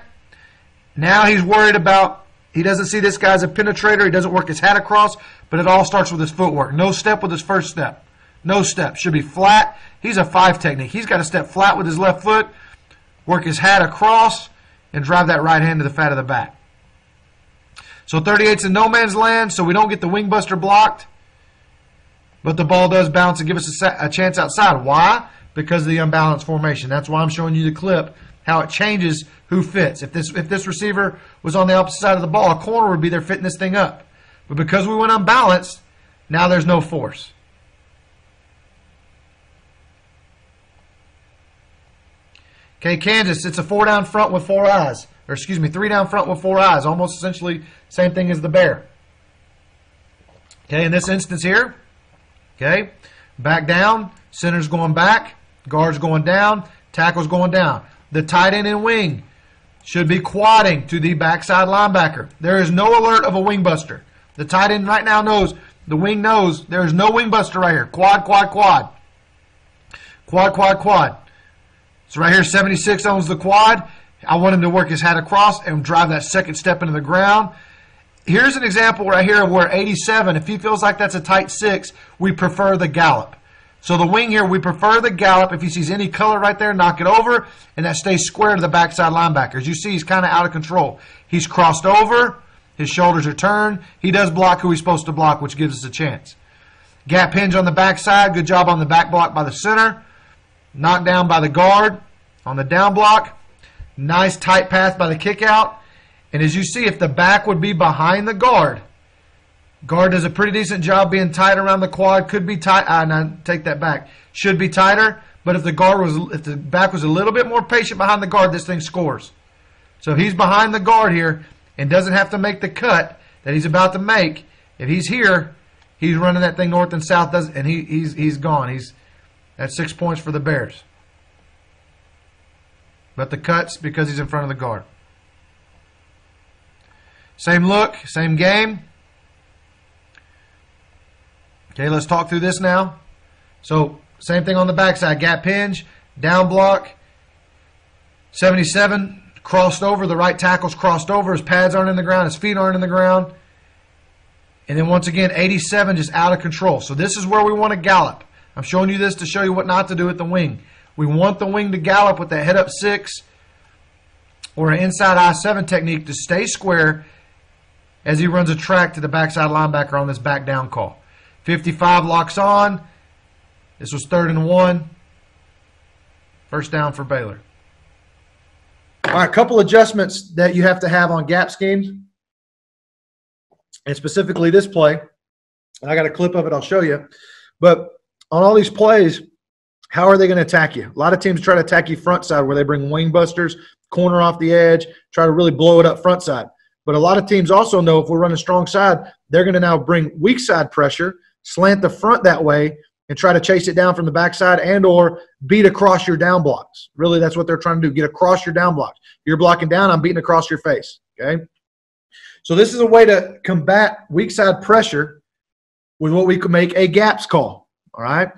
Now he's worried about, he doesn't see this guy as a penetrator. He doesn't work his hat across, but it all starts with his footwork. No step with his first step. No step. Should be flat. He's a five technique. He's got to step flat with his left foot, work his hat across, and drive that right hand to the fat of the back. So 38's in no man's land, so we don't get the wing buster blocked. But the ball does bounce and give us a, a chance outside. Why? Because of the unbalanced formation. That's why I'm showing you the clip how it changes who fits. If this if this receiver was on the opposite side of the ball, a corner would be there fitting this thing up. But because we went unbalanced, now there's no force. Okay, Kansas, it's a four down front with four eyes. Or excuse me, three down front with four eyes. Almost essentially same thing as the bear. Okay, in this instance here, okay, back down, center's going back, guard's going down, tackle's going down. The tight end and wing should be quadding to the backside linebacker. There is no alert of a wing buster. The tight end right now knows, the wing knows there is no wing buster right here. Quad, quad, quad. Quad, quad, quad. So right here, 76 owns the quad. I want him to work his hat across and drive that second step into the ground. Here's an example right here of where 87, if he feels like that's a tight six, we prefer the gallop. So the wing here, we prefer the gallop. If he sees any color right there, knock it over, and that stays square to the backside linebacker. As you see, he's kind of out of control. He's crossed over. His shoulders are turned. He does block who he's supposed to block, which gives us a chance. Gap hinge on the backside. Good job on the back block by the center. Knocked down by the guard on the down block. Nice tight pass by the kick out. And as you see, if the back would be behind the guard, guard does a pretty decent job being tight around the quad. Could be tight. Ah, no, take that back. Should be tighter. But if the guard was, if the back was a little bit more patient behind the guard, this thing scores. So if he's behind the guard here and doesn't have to make the cut that he's about to make, if he's here, he's running that thing north and south, does and he, he's he's gone. He's that's six points for the Bears. But the cuts because he's in front of the guard. Same look, same game. Okay, let's talk through this now. So, same thing on the backside. Gap hinge, down block. 77 crossed over. The right tackle's crossed over. His pads aren't in the ground. His feet aren't in the ground. And then once again, 87 just out of control. So this is where we want to gallop. I'm showing you this to show you what not to do with the wing. We want the wing to gallop with that head up six or an inside I-7 technique to stay square as he runs a track to the backside linebacker on this back down call. 55 locks on. This was third and one. First down for Baylor. All right, a couple adjustments that you have to have on gap schemes, and specifically this play. I got a clip of it I'll show you. But on all these plays, how are they going to attack you? A lot of teams try to attack you front side where they bring wing busters, corner off the edge, try to really blow it up front side. But a lot of teams also know if we're running strong side, they're going to now bring weak side pressure, slant the front that way, and try to chase it down from the backside and or beat across your down blocks. Really, that's what they're trying to do. Get across your down blocks. You're blocking down, I'm beating across your face. Okay. So this is a way to combat weak side pressure with what we could make a gaps call. All right.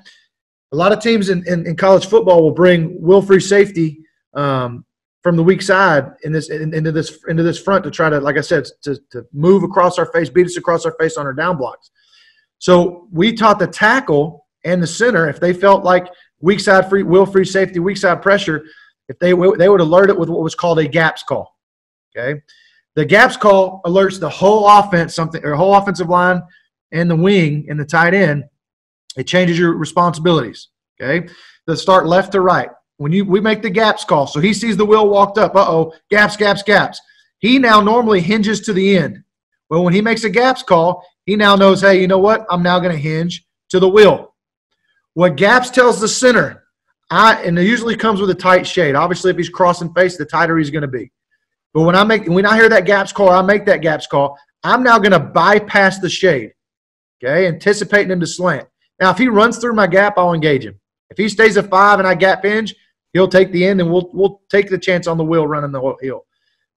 A lot of teams in, in, in college football will bring will free safety um, from the weak side in this in, into this into this front to try to, like I said, to, to move across our face, beat us across our face on our down blocks. So we taught the tackle and the center if they felt like weak side free, will free safety, weak side pressure, if they they would alert it with what was called a gaps call. Okay, the gaps call alerts the whole offense, something or whole offensive line and the wing and the tight end. It changes your responsibilities. Okay, to start left to right. When you we make the gaps call, so he sees the wheel walked up. Uh oh, gaps, gaps, gaps. He now normally hinges to the end. Well, when he makes a gaps call, he now knows, hey, you know what? I'm now going to hinge to the wheel. What gaps tells the center, I and it usually comes with a tight shade. Obviously, if he's crossing face, the tighter he's going to be. But when I make when I hear that gaps call, I make that gaps call. I'm now going to bypass the shade. Okay, anticipating him to slant. Now, if he runs through my gap, I'll engage him. If he stays at five and I gap hinge, he'll take the end and we'll we'll take the chance on the wheel running the hill.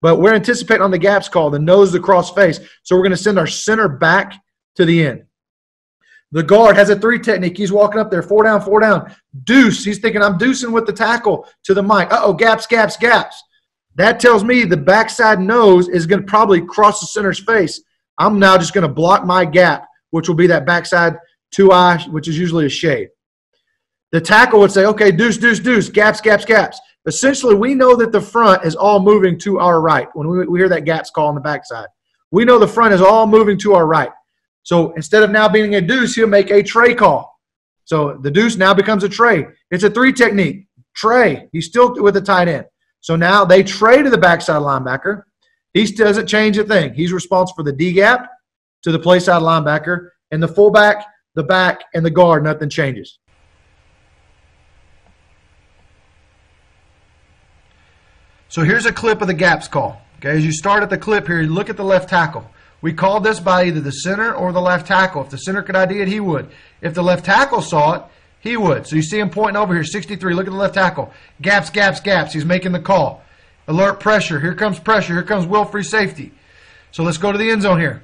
But we're anticipating on the gaps call, the nose, the cross face. So we're going to send our center back to the end. The guard has a three technique. He's walking up there, four down, four down. Deuce. He's thinking, I'm deucing with the tackle to the mic. Uh oh, gaps, gaps, gaps. That tells me the backside nose is going to probably cross the center's face. I'm now just going to block my gap, which will be that backside two eye, which is usually a shade. The tackle would say, okay, deuce, deuce, deuce, gaps, gaps, gaps. Essentially, we know that the front is all moving to our right when we, we hear that gaps call on the backside. We know the front is all moving to our right. So instead of now being a deuce, he'll make a tray call. So the deuce now becomes a tray. It's a three technique. Tray. He's still with the tight end. So now they tray to the backside linebacker. He doesn't change a thing. He's responsible for the D gap to the play side linebacker, and the fullback, the back, and the guard, nothing changes. So here's a clip of the gaps call. Okay, as you start at the clip here, you look at the left tackle. We called this by either the center or the left tackle. If the center could ID it, he would. If the left tackle saw it, he would. So you see him pointing over here, 63. Look at the left tackle. Gaps, gaps, gaps. He's making the call. Alert pressure. Here comes pressure. Here comes will free safety. So let's go to the end zone here.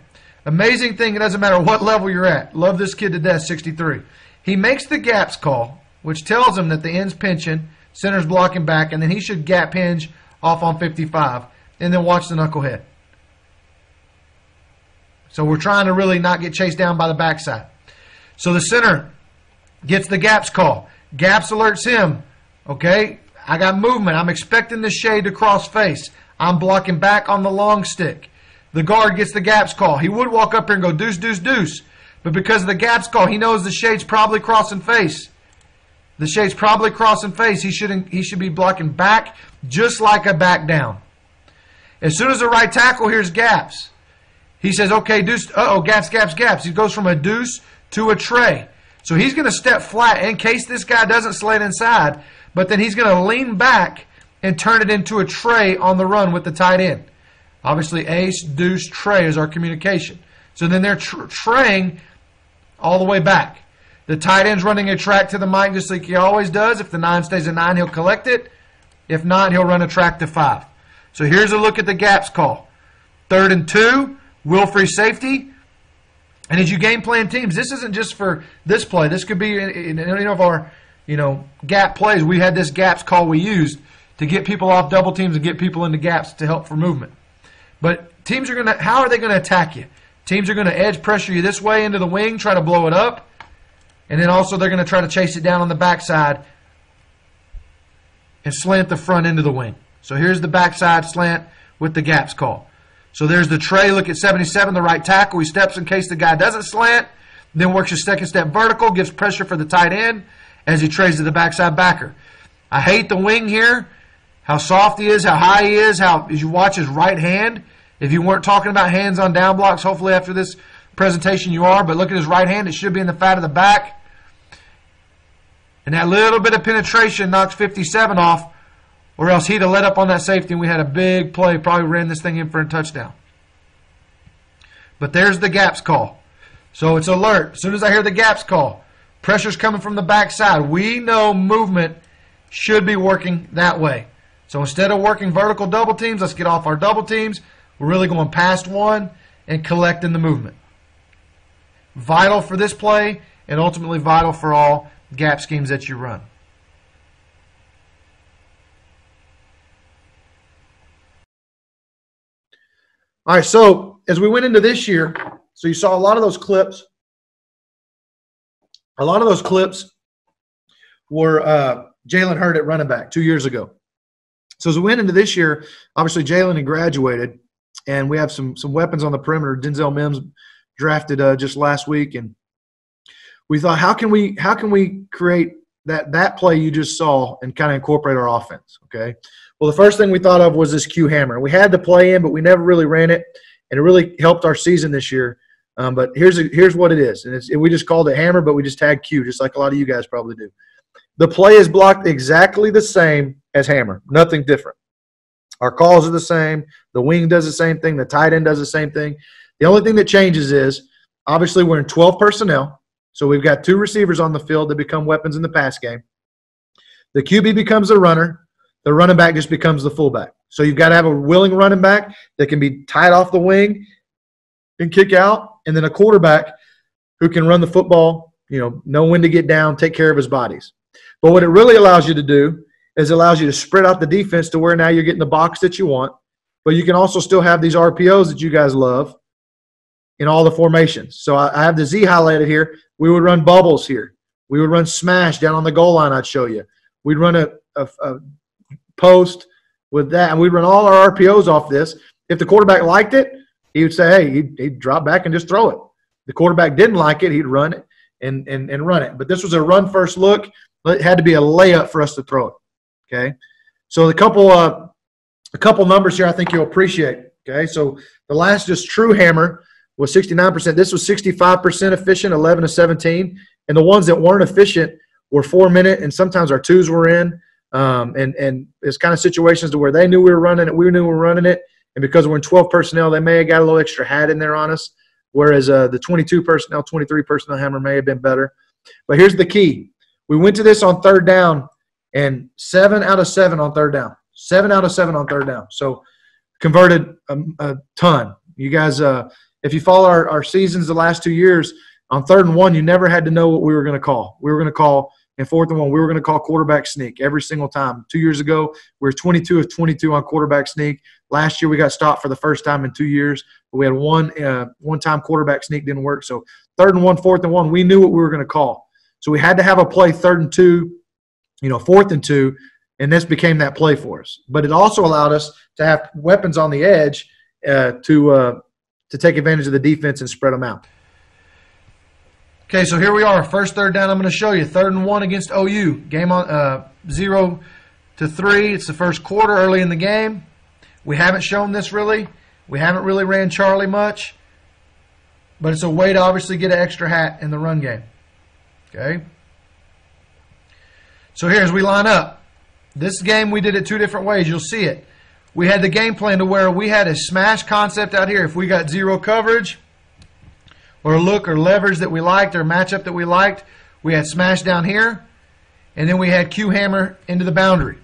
Amazing thing, it doesn't matter what level you're at. Love this kid to death, 63. He makes the gaps call, which tells him that the end's pinching, center's blocking back, and then he should gap hinge off on 55, and then watch the knucklehead. So we're trying to really not get chased down by the backside. So the center gets the gaps call. Gaps alerts him. Okay, I got movement. I'm expecting the shade to cross face. I'm blocking back on the long stick. The guard gets the gaps call. He would walk up here and go deuce, deuce, deuce. But because of the gaps call, he knows the shade's probably crossing face. The shade's probably crossing face. He should he should be blocking back just like a back down. As soon as the right tackle hears gaps, he says, okay, deuce, uh-oh, gaps, gaps, gaps. He goes from a deuce to a tray. So he's going to step flat in case this guy doesn't slant inside, but then he's going to lean back and turn it into a tray on the run with the tight end. Obviously, ace, deuce, tray is our communication. So then they're tr- traying all the way back. The tight end's running a track to the mic just like he always does. If the nine stays a nine, he'll collect it. If not, he'll run a track to five. So here's a look at the gaps call. Third and two, will free safety. And as you game plan teams, this isn't just for this play. This could be in any of our, you know, gap plays. We had this gaps call we used to get people off double teams and get people into gaps to help for movement. But teams are going to, how are they going to attack you? Teams are going to edge pressure you this way into the wing, try to blow it up. And then also they're going to try to chase it down on the backside and slant the front into the wing. So here's the backside slant with the gaps call. So there's the tray. Look at 77, the right tackle. He steps in case the guy doesn't slant. Then works his second step vertical, gives pressure for the tight end as he trays to the backside backer. I hate the wing here. How soft he is, how high he is, how as you watch his right hand. If you weren't talking about hands on down blocks, hopefully after this presentation you are, but look at his right hand. It should be in the fat of the back. And that little bit of penetration knocks 57 off or else he'd have let up on that safety and we had a big play, probably ran this thing in for a touchdown. But there's the gaps call. So it's alert. As soon as I hear the gaps call, pressure's coming from the backside. We know movement should be working that way. So instead of working vertical double teams, let's get off our double teams. We're really going past one and collecting the movement. Vital for this play and ultimately vital for all gap schemes that you run. All right, so as we went into this year, so you saw a lot of those clips. A lot of those clips were uh, Jalen Hurd at running back two years ago. So as we went into this year, obviously Jalen had graduated, and we have some some weapons on the perimeter. Denzel Mims drafted uh, just last week, and we thought, how can we how can we create that that play you just saw and kind of incorporate our offense? Okay. Well, the first thing we thought of was this Q hammer. We had the play in, but we never really ran it, and it really helped our season this year. Um, but here's a, here's what it is, and we just called it hammer, but we just tagged Q, just like a lot of you guys probably do. The play is blocked exactly the same as hammer, nothing different. Our calls are the same. The wing does the same thing. The tight end does the same thing. The only thing that changes is obviously we're in 12 personnel, so we've got two receivers on the field that become weapons in the pass game. The QB becomes the runner. The running back just becomes the fullback. So you've got to have a willing running back that can be tied off the wing and kick out, and then a quarterback who can run the football, you know, know when to get down, take care of his bodies. But what it really allows you to do is it allows you to spread out the defense to where now you're getting the box that you want, but you can also still have these RPOs that you guys love in all the formations. So I, I have the Z highlighted here. We would run bubbles here. We would run smash down on the goal line. I'd show you. We'd run a, a, a post with that, and we'd run all our RPOs off this. If the quarterback liked it, he would say, "Hey," he'd, he'd drop back and just throw it. The quarterback didn't like it, he'd run it and and and run it. But this was a run first look. It had to be a layup for us to throw it. Okay, so the couple uh, a couple numbers here I think you'll appreciate. Okay, so the last just true hammer was 69%. This was 65% efficient, 11 to 17. And the ones that weren't efficient were four minute, and sometimes our twos were in. Um, and and it's kind of situations to where they knew we were running it, we knew we were running it, and because we're in 12 personnel, they may have got a little extra hat in there on us. Whereas uh, the 22 personnel, 23 personnel hammer may have been better. But here's the key: we went to this on third down, and seven out of seven on third down, seven out of seven on third down. So converted a, a ton. You guys, uh, if you follow our, our seasons the last two years, on third and one, you never had to know what we were going to call. We were going to call in fourth and one, we were going to call quarterback sneak every single time. Two years ago, we were 22 of 22 on quarterback sneak. Last year, we got stopped for the first time in two years. But we had one uh, one time quarterback sneak didn't work. So third and one, fourth and one, we knew what we were going to call. So we had to have a play third and two, you know, fourth and two, and this became that play for us. But it also allowed us to have weapons on the edge uh, to uh, to take advantage of the defense and spread them out. Okay, so here we are. First third down. I'm going to show you third and one against OU. Game on uh, zero to three. It's the first quarter, early in the game. We haven't shown this really. We haven't really ran Charlie much, but it's a way to obviously get an extra hat in the run game. Okay. So here, as we line up, this game we did it two different ways. You'll see it. We had the game plan to where we had a smash concept out here. If we got zero coverage or look or leverage that we liked or matchup that we liked, we had smash down here, and then we had Q hammer into the boundary.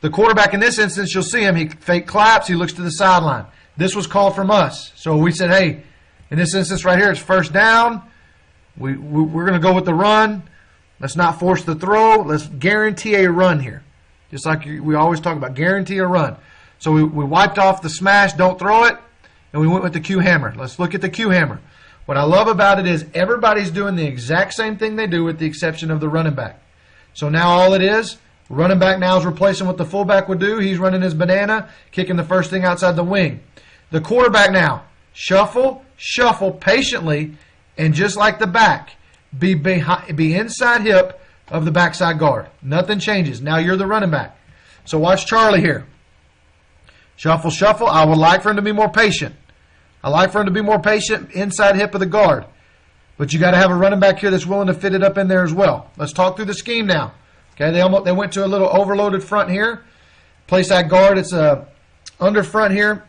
The quarterback in this instance, you'll see him, he fake claps, he looks to the sideline. This was called from us. So we said, hey, in this instance right here, it's first down. We, we, we're going to go with the run. Let's not force the throw. Let's guarantee a run here. Just like we always talk about, guarantee a run. So we, we wiped off the smash, don't throw it, and we went with the Q hammer. Let's look at the Q hammer. What I love about it is everybody's doing the exact same thing they do with the exception of the running back. So now all it is, running back now is replacing what the fullback would do. He's running his banana, kicking the first thing outside the wing. The quarterback now, shuffle, shuffle patiently, and just like the back, be behind, be inside hip of the backside guard. Nothing changes. Now you're the running back. So watch Charlie here. Shuffle, shuffle. I would like for him to be more patient. I like for him to be more patient inside hip of the guard. But you got to have a running back here that's willing to fit it up in there as well. Let's talk through the scheme now. Okay, they almost they went to a little overloaded front here. Place that guard. It's a under front here.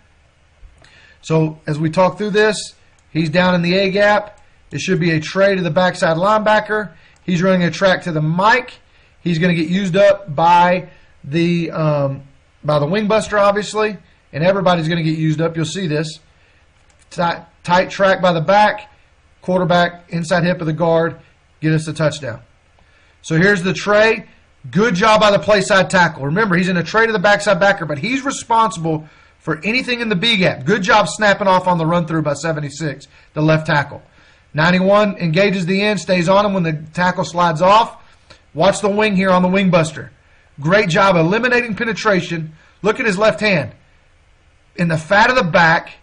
So as we talk through this, he's down in the A gap. It should be a tray to the backside linebacker. He's running a track to the Mike. He's going to get used up by the um, by the wing buster, obviously, and everybody's going to get used up. You'll see this tight, tight track by the back, quarterback inside hip of the guard, get us a touchdown. So here's the tray. Good job by the play side tackle. Remember, he's in a tray to the backside backer, but he's responsible for anything in the B gap. Good job snapping off on the run through by 76, the left tackle. 91 engages the end, stays on him when the tackle slides off. Watch the wing here on the wing buster. Great job eliminating penetration. Look at his left hand. In the fat of the back,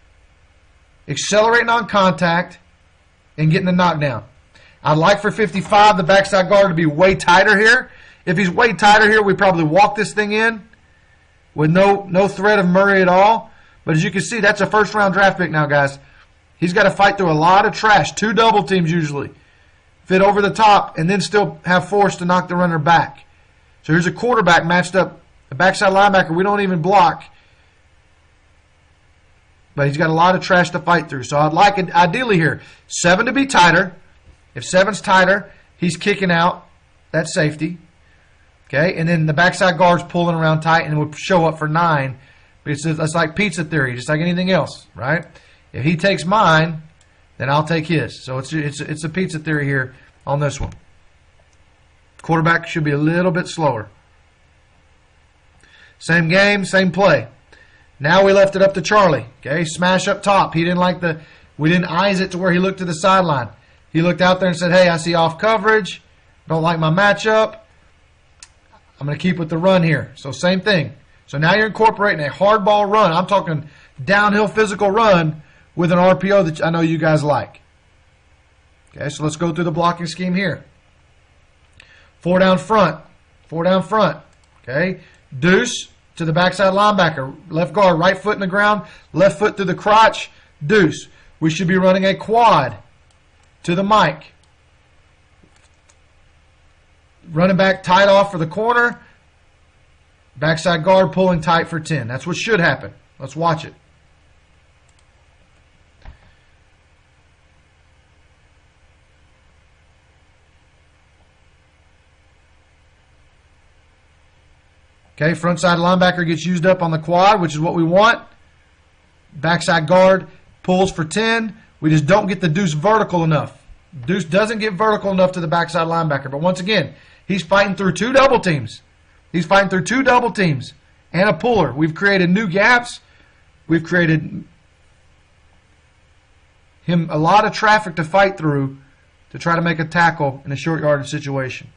accelerating on contact, and getting the knockdown. I'd like for 55, the backside guard, to be way tighter here. If he's way tighter here, we probably walk this thing in with no no threat of Murray at all. But as you can see, that's a first round draft pick now, guys. He's got to fight through a lot of trash, two double teams usually, fit over the top, and then still have force to knock the runner back. So here's a quarterback matched up, a backside linebacker we don't even block. But he's got a lot of trash to fight through. So I'd like it ideally here, seven to be tighter. If seven's tighter, he's kicking out that safety. Okay, and then the backside guard's pulling around tight and would show up for nine. It's, it's like pizza theory, just like anything else, right? If he takes mine, then I'll take his. So it's it's it's a pizza theory here on this one. Quarterback should be a little bit slower. Same game, same play. Now we left it up to Charlie. Okay, smash up top. He didn't like the. We didn't eyes it to where he looked to the sideline. He looked out there and said, "Hey, I see off coverage. Don't like my matchup. I'm going to keep with the run here." So same thing. So now you're incorporating a hard ball run. I'm talking downhill physical run with an RPO that I know you guys like. Okay, so let's go through the blocking scheme here. Four down front, four down front. Okay, deuce to the backside linebacker, left guard, right foot in the ground, left foot through the crotch, deuce. We should be running a quad to the Mike. Running back tight off for the corner. Backside guard pulling tight for 10. That's what should happen. Let's watch it. Okay, front side linebacker gets used up on the quad, which is what we want. Backside guard pulls for 10. We just don't get the deuce vertical enough. Deuce doesn't get vertical enough to the backside linebacker. But once again, he's fighting through two double teams. He's fighting through two double teams and a puller. We've created new gaps. We've created him a lot of traffic to fight through to try to make a tackle in a short yardage situation.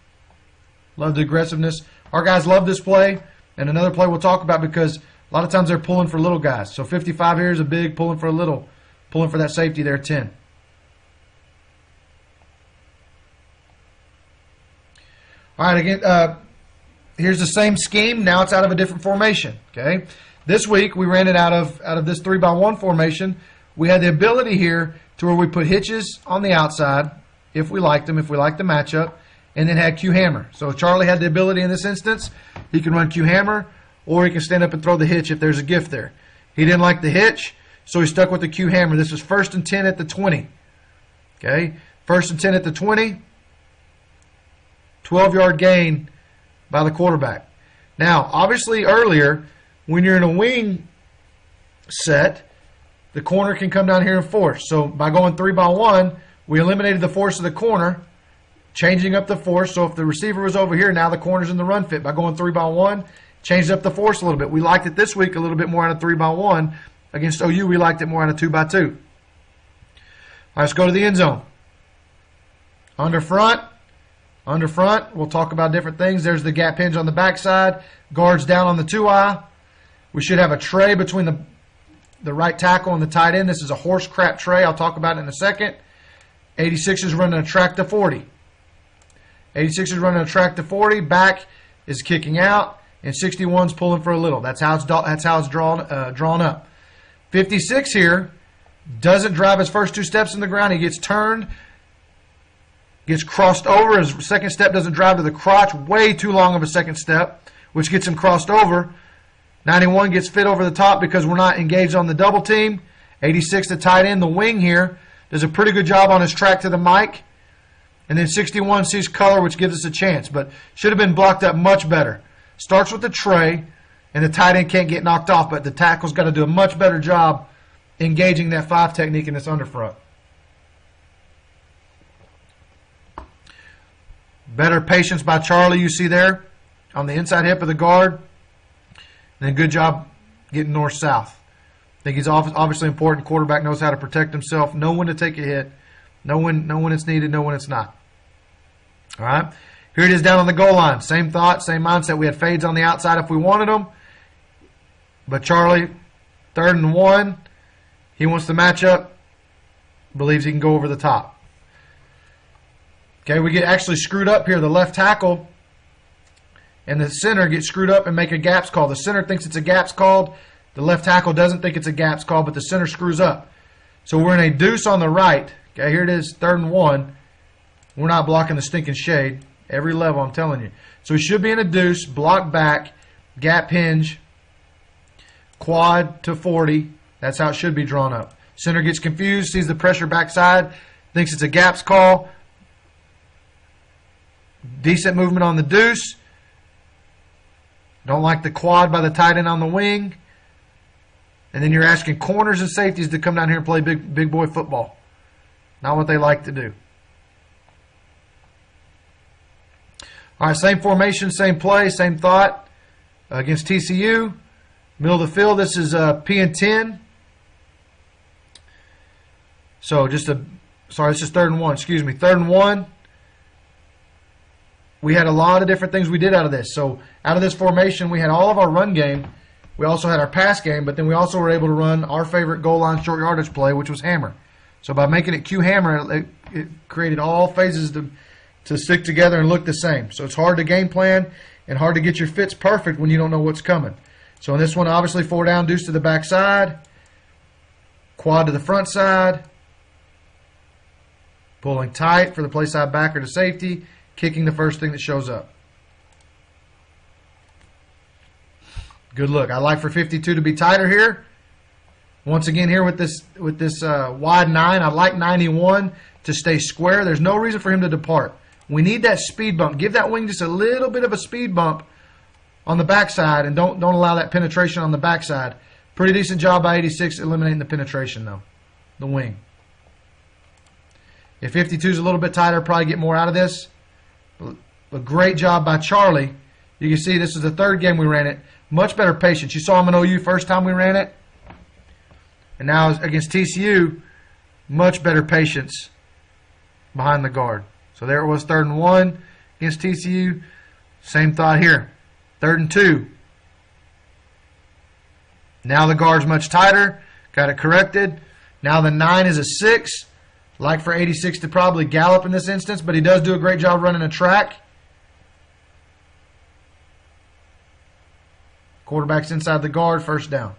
Love the aggressiveness. Our guys love this play, and another play we'll talk about because a lot of times they're pulling for little guys. So 55 here is a big, pulling for a little, pulling for that safety there, 10. All right, again, uh, here's the same scheme. Now it's out of a different formation. Okay, this week we ran it out of out of this three by one formation. We had the ability here to where we put hitches on the outside if we liked them, if we liked the matchup, and then had Q hammer. So Charlie had the ability in this instance. He can run Q hammer, or he can stand up and throw the hitch if there's a gift there. He didn't like the hitch, so he stuck with the Q hammer. This was first and ten at the twenty. Okay, first and ten at the twenty. 12 yard gain by the quarterback. Now, obviously, earlier, when you're in a wing set, the corner can come down here and force. So by going three by one, we eliminated the force of the corner, changing up the force. So if the receiver was over here, now the corner's in the run fit. By going three by one, changed up the force a little bit. We liked it this week a little bit more on a three by one. Against OU, we liked it more on a two by two. All right, let's go to the end zone. Under front, under front, we'll talk about different things. There's the gap hinge on the backside. Guards down on the two eye. We should have a tray between the the right tackle and the tight end. This is a horse crap tray. I'll talk about it in a second. 86 is running a track to 40. 86 is running a track to 40. Back is kicking out, and 61's pulling for a little. That's how it's that's how it's drawn uh, drawn up. 56 here doesn't drive his first two steps in the ground. He gets turned, gets crossed over. His second step doesn't drive to the crotch. Way too long of a second step, which gets him crossed over. 91 gets fit over the top because we're not engaged on the double team. 86 the tight end, the wing here, does a pretty good job on his track to the mic. And then 61 sees color, which gives us a chance, but should have been blocked up much better. Starts with the tray, and the tight end can't get knocked off, but the tackle's got to do a much better job engaging that five technique in this underfront. Better patience by Charlie, you see there on the inside hip of the guard. And good job getting north south. I think he's obviously important. Quarterback knows how to protect himself, know when to take a hit, know when know when it's needed, know when it's not. All right. Here it is down on the goal line. Same thought, same mindset. We had fades on the outside if we wanted them. But Charlie, third and one, he wants the matchup, believes he can go over the top. Okay, we get actually screwed up here. The left tackle and the center get screwed up and make a gaps call. The center thinks it's a gaps called. The left tackle doesn't think it's a gaps call, but the center screws up. So we're in a deuce on the right. Okay, here it is, third and one. We're not blocking the stinking shade. Every level, I'm telling you. So we should be in a deuce, block back, gap hinge, quad to 40. That's how it should be drawn up. Center gets confused, sees the pressure backside, thinks it's a gaps call. Decent movement on the deuce. Don't like the quad by the tight end on the wing. And then you're asking corners and safeties to come down here and play big big boy football. Not what they like to do. All right, same formation, same play, same thought uh, against TCU. Middle of the field, this is uh, P and 10. So just a, sorry, this is third and one, excuse me, third and one. We had a lot of different things we did out of this. So out of this formation, we had all of our run game. We also had our pass game, but then we also were able to run our favorite goal line short yardage play, which was hammer. So by making it Q hammer, it, it created all phases to to stick together and look the same. So it's hard to game plan and hard to get your fits perfect when you don't know what's coming. So in this one, obviously four down, deuce to the back side, quad to the front side, pulling tight for the play side backer to safety, kicking the first thing that shows up. Good look. I like for 52 to be tighter here. Once again, here with this with this uh, wide nine, I like 91 to stay square. There's no reason for him to depart. We need that speed bump. Give that wing just a little bit of a speed bump on the backside, and don't don't allow that penetration on the backside. Pretty decent job by 86 eliminating the penetration though, the wing. If 52 is a little bit tighter, probably get more out of this. But great job by Charlie. You can see this is the third game we ran it. Much better patience. You saw him in OU first time we ran it. And now against TCU, much better patience behind the guard. So there it was, third and one against TCU. Same thought here. Third and two. Now the guard's much tighter. Got it corrected. Now the nine is a six. Like for 86 to probably gallop in this instance, but he does do a great job running a track. Quarterback's inside the guard, first down.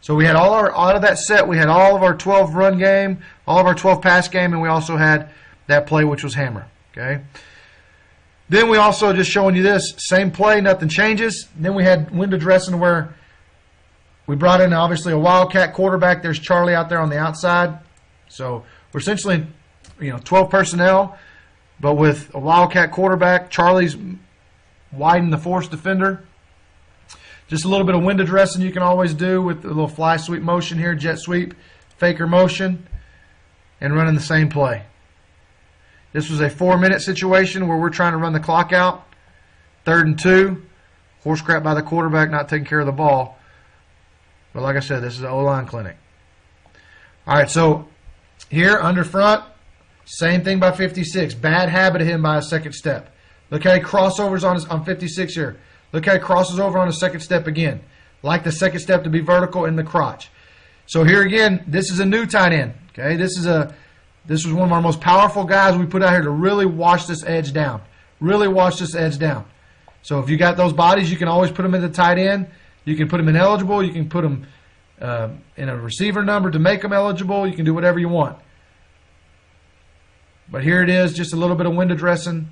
So we had all our out of that set, we had all of our 12 run game, all of our 12 pass game, and we also had that play which was hammer. Okay. Then we also just showing you this same play, nothing changes. Then we had window dressing where we brought in obviously a wildcat quarterback. There's Charlie out there on the outside. So we're essentially, you know, 12 personnel, but with a wildcat quarterback. Charlie's widened the force defender. Just a little bit of window dressing you can always do with a little fly sweep motion here, jet sweep, faker motion, and running the same play. This was a four minute situation where we're trying to run the clock out. Third and two. Horse crap by the quarterback not taking care of the ball. But like I said, this is an O line clinic. All right, so here under front, same thing by 56. Bad habit of him by a second step. Look how he crossovers on his, on 56 here. Look how he crosses over on a second step again. Like the second step to be vertical in the crotch. So here again, this is a new tight end. Okay, this is a this was one of our most powerful guys we put out here to really wash this edge down. Really wash this edge down. So if you got those bodies, you can always put them in the tight end. You can put them in eligible. You can put them uh, in a receiver number to make them eligible. You can do whatever you want. But here it is, just a little bit of window dressing.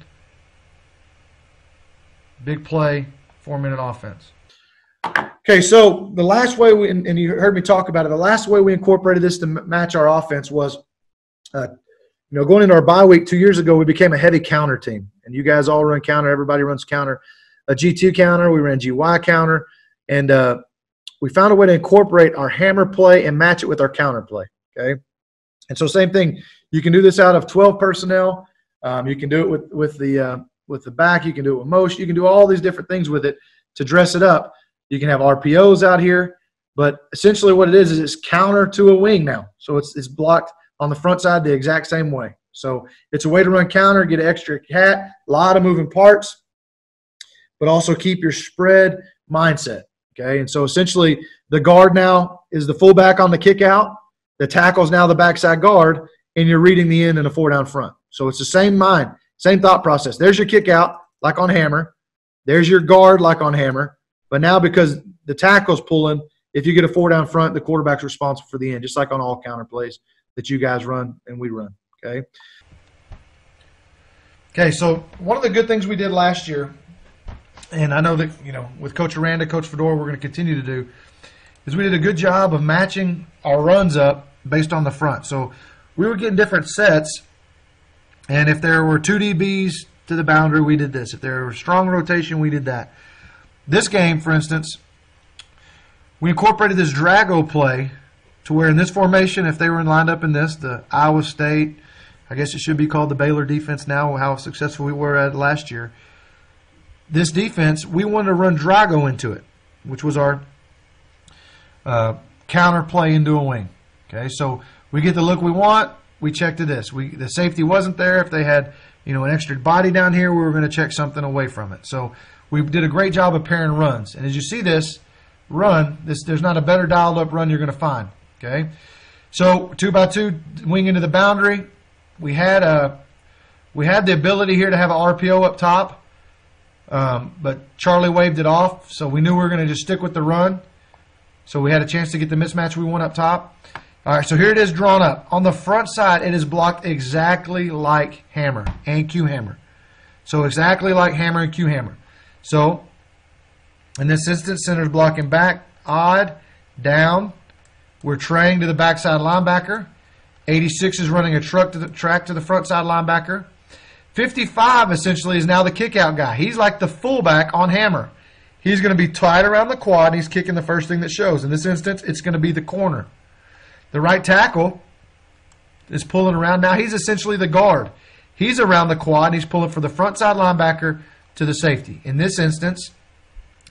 Big play, four minute offense. Okay, so the last way we, and you heard me talk about it, the last way we incorporated this to match our offense was, uh, you know, going into our bye week two years ago, we became a heavy counter team. And you guys all run counter, everybody runs counter. A G2 counter, we ran GY counter. And uh, we found a way to incorporate our hammer play and match it with our counter play. Okay. And so, same thing, you can do this out of 12 personnel. Um, you can do it with, with the uh, with the back. You can do it with motion. You can do all these different things with it to dress it up. You can have RPOs out here, but essentially what it is is it's counter to a wing now. So it's it's blocked on the front side the exact same way. So it's a way to run counter, get an extra hat, a lot of moving parts, but also keep your spread mindset. Okay. And so essentially the guard now is the fullback on the kick out, the tackle is now the backside guard, and you're reading the end in a four down front. So it's the same mind, same thought process. There's your kick out, like on hammer. There's your guard, like on hammer. But now because the tackle's pulling, if you get a four down front, the quarterback's responsible for the end, just like on all counter plays that you guys run and we run. Okay. Okay, so one of the good things we did last year, and I know that you know with Coach Aranda, Coach Fedora, we're going to continue to do, is we did a good job of matching our runs up based on the front. So we were getting different sets, and if there were two DBs to the boundary, we did this. If there was strong rotation, we did that. This game, for instance, we incorporated this Drago play to where in this formation, if they were lined up in this, the Iowa State, I guess it should be called the Baylor defense now, how successful we were at last year. This defense, we wanted to run Drago into it, which was our uh, counter play into a wing. Okay, so we get the look we want. We check to this. We the safety wasn't there. If they had you know an extra body down here, we were going to check something away from it. So we did a great job of pairing runs. And as you see this run, this there's not a better dialed up run you're going to find. Okay, so two by two wing into the boundary. We had a we had the ability here to have an RPO up top, um, but Charlie waved it off, so we knew we were going to just stick with the run. So we had a chance to get the mismatch we want up top. All right, so here it is drawn up. On the front side, it is blocked exactly like hammer and Q hammer. So exactly like hammer and Q hammer. So in this instance, center's blocking back, odd, down. We're traying to the backside linebacker. 86 is running a truck to the track to the front side linebacker. 55 essentially is now the kick out guy. He's like the fullback on hammer. He's going to be tied around the quad and he's kicking the first thing that shows. In this instance, it's going to be the corner. The right tackle is pulling around. Now he's essentially the guard. He's around the quad and he's pulling for the front side linebacker to the safety. In this instance,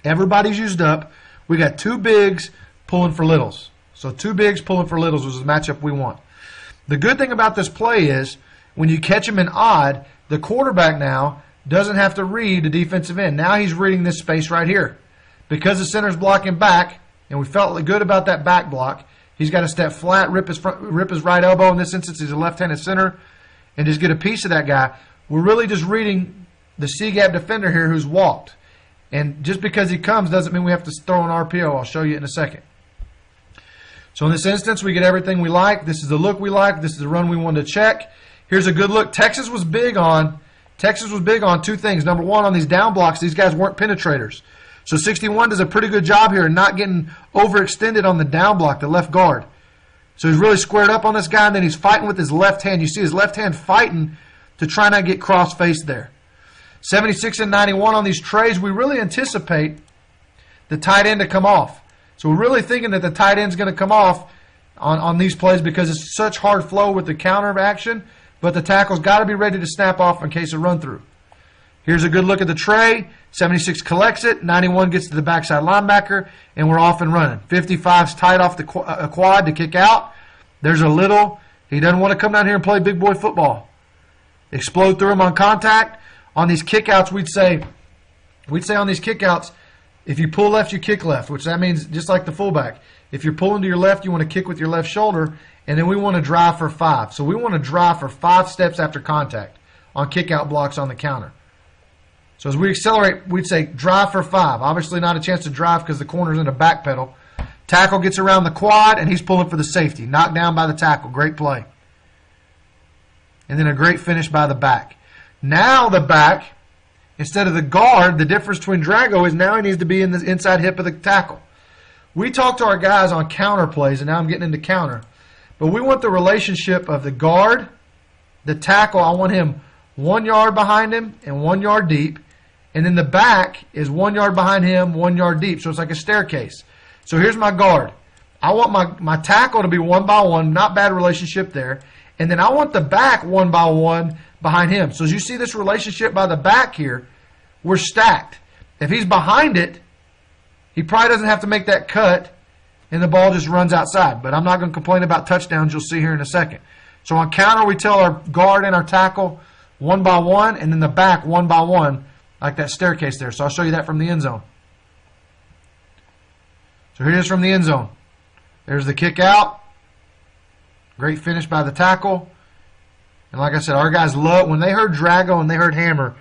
everybody's used up. We got two bigs pulling for littles. So two bigs pulling for littles was the matchup we want. The good thing about this play is when you catch him in odd, the quarterback now doesn't have to read the defensive end. Now he's reading this space right here. Because the center's blocking back, and we felt good about that back block, he's got to step flat, rip his front, rip his right elbow. In this instance, he's a left-handed center, and just get a piece of that guy. We're really just reading the C gap defender here who's walked. And just because he comes doesn't mean we have to throw an RPO. I'll show you in a second. So in this instance, we get everything we like. This is the look we like. This is the run we wanted to check. Here's a good look. Texas was big on Texas was big on two things. Number one, on these down blocks, these guys weren't penetrators. So 61 does a pretty good job here in not getting overextended on the down block, the left guard. So he's really squared up on this guy, and then he's fighting with his left hand. You see his left hand fighting to try not get cross faced there. 76 and 91 on these trays, we really anticipate the tight end to come off. So we're really thinking that the tight end's going to come off on, on these plays because it's such hard flow with the counter action but the tackle's got to be ready to snap off in case of run through. Here's a good look at the tray. 76 collects it. 91 gets to the backside linebacker, and we're off and running. 55's tied off the uh, quad to kick out. There's a little. He doesn't want to come down here and play big boy football. Explode through him on contact. On these kickouts, we'd say, we'd say on these kickouts, if you pull left, you kick left, which that means just like the fullback. If you're pulling to your left, you want to kick with your left shoulder, and then we want to drive for five. So we want to drive for five steps after contact on kick out blocks on the counter. So as we accelerate, we'd say drive for five. Obviously, not a chance to drive because the corner's in a back pedal. Tackle gets around the quad, and he's pulling for the safety. Knocked down by the tackle. Great play. And then a great finish by the back. Now the back, instead of the guard, the difference between Drago is now he needs to be in the inside hip of the tackle. We talk to our guys on counter plays, and now I'm getting into counter. But we want the relationship of the guard, the tackle. I want him one yard behind him and one yard deep. And then the back is one yard behind him, one yard deep. So it's like a staircase. So here's my guard. I want my, my tackle to be one by one, not bad relationship there. And then I want the back one by one behind him. So as you see this relationship by the back here, we're stacked. If he's behind it, he probably doesn't have to make that cut, and the ball just runs outside. But I'm not going to complain about touchdowns. You'll see here in a second. So on counter, we tell our guard and our tackle one by one, and then the back one by one, like that staircase there. So I'll show you that from the end zone. So here it is from the end zone. There's the kick out. Great finish by the tackle. And like I said, our guys love when they heard Drago and they heard Hammer.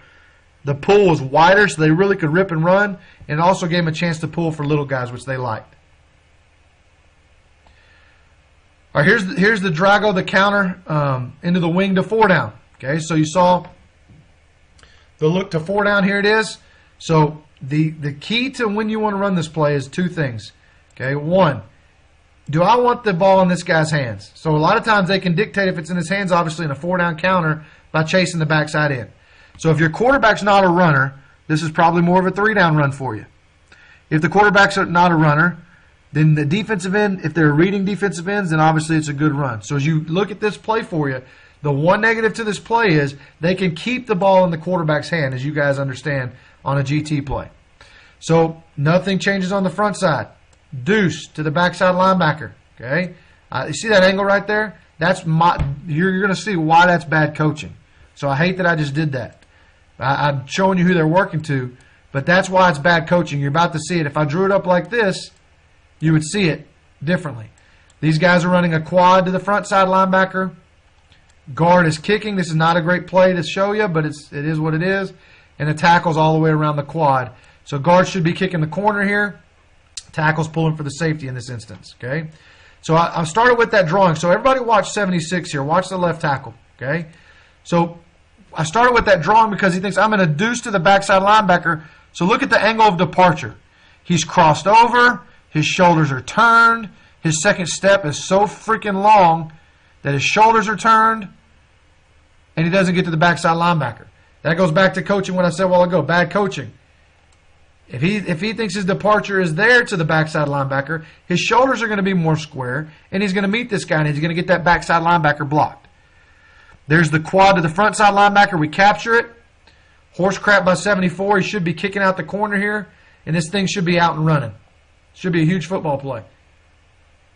The pull was wider, so they really could rip and run, and also gave them a chance to pull for little guys, which they liked. All right, here's the, here's the Drago, the counter um, into the wing to four down. Okay, so you saw the look to four down. Here it is. So the the key to when you want to run this play is two things. Okay, one, do I want the ball in this guy's hands? So a lot of times they can dictate if it's in his hands, obviously in a four down counter by chasing the backside in. So if your quarterback's not a runner, this is probably more of a three down run for you. If the quarterback's not a runner, then the defensive end, if they're reading defensive ends, then obviously it's a good run. So as you look at this play for you, the one negative to this play is they can keep the ball in the quarterback's hand, as you guys understand, on a GT play. So nothing changes on the front side. Deuce to the backside linebacker. Okay, uh, you see that angle right there? That's my. You're, you're going to see why that's bad coaching. So I hate that I just did that. I, I'm showing you who they're working to, but that's why it's bad coaching. You're about to see it. If I drew it up like this, you would see it differently. These guys are running a quad to the front side linebacker. Guard is kicking. This is not a great play to show you, but it's it is what it is. And the tackle's all the way around the quad. So guard should be kicking the corner here. Tackle's pulling for the safety in this instance. Okay. So I, I started with that drawing. So everybody watch 76 here. Watch the left tackle. Okay. So I started with that drawing because he thinks I'm going to deuce to the backside linebacker. So look at the angle of departure. He's crossed over. His shoulders are turned. His second step is so freaking long that his shoulders are turned and he doesn't get to the backside linebacker. That goes back to coaching what I said a while ago. Bad coaching. If he if he thinks his departure is there to the backside linebacker, his shoulders are going to be more square, and he's going to meet this guy, and he's going to get that backside linebacker blocked. There's the quad to the front side linebacker. We capture it. Horse crap by 74. He should be kicking out the corner here, and this thing should be out and running. Should be a huge football play.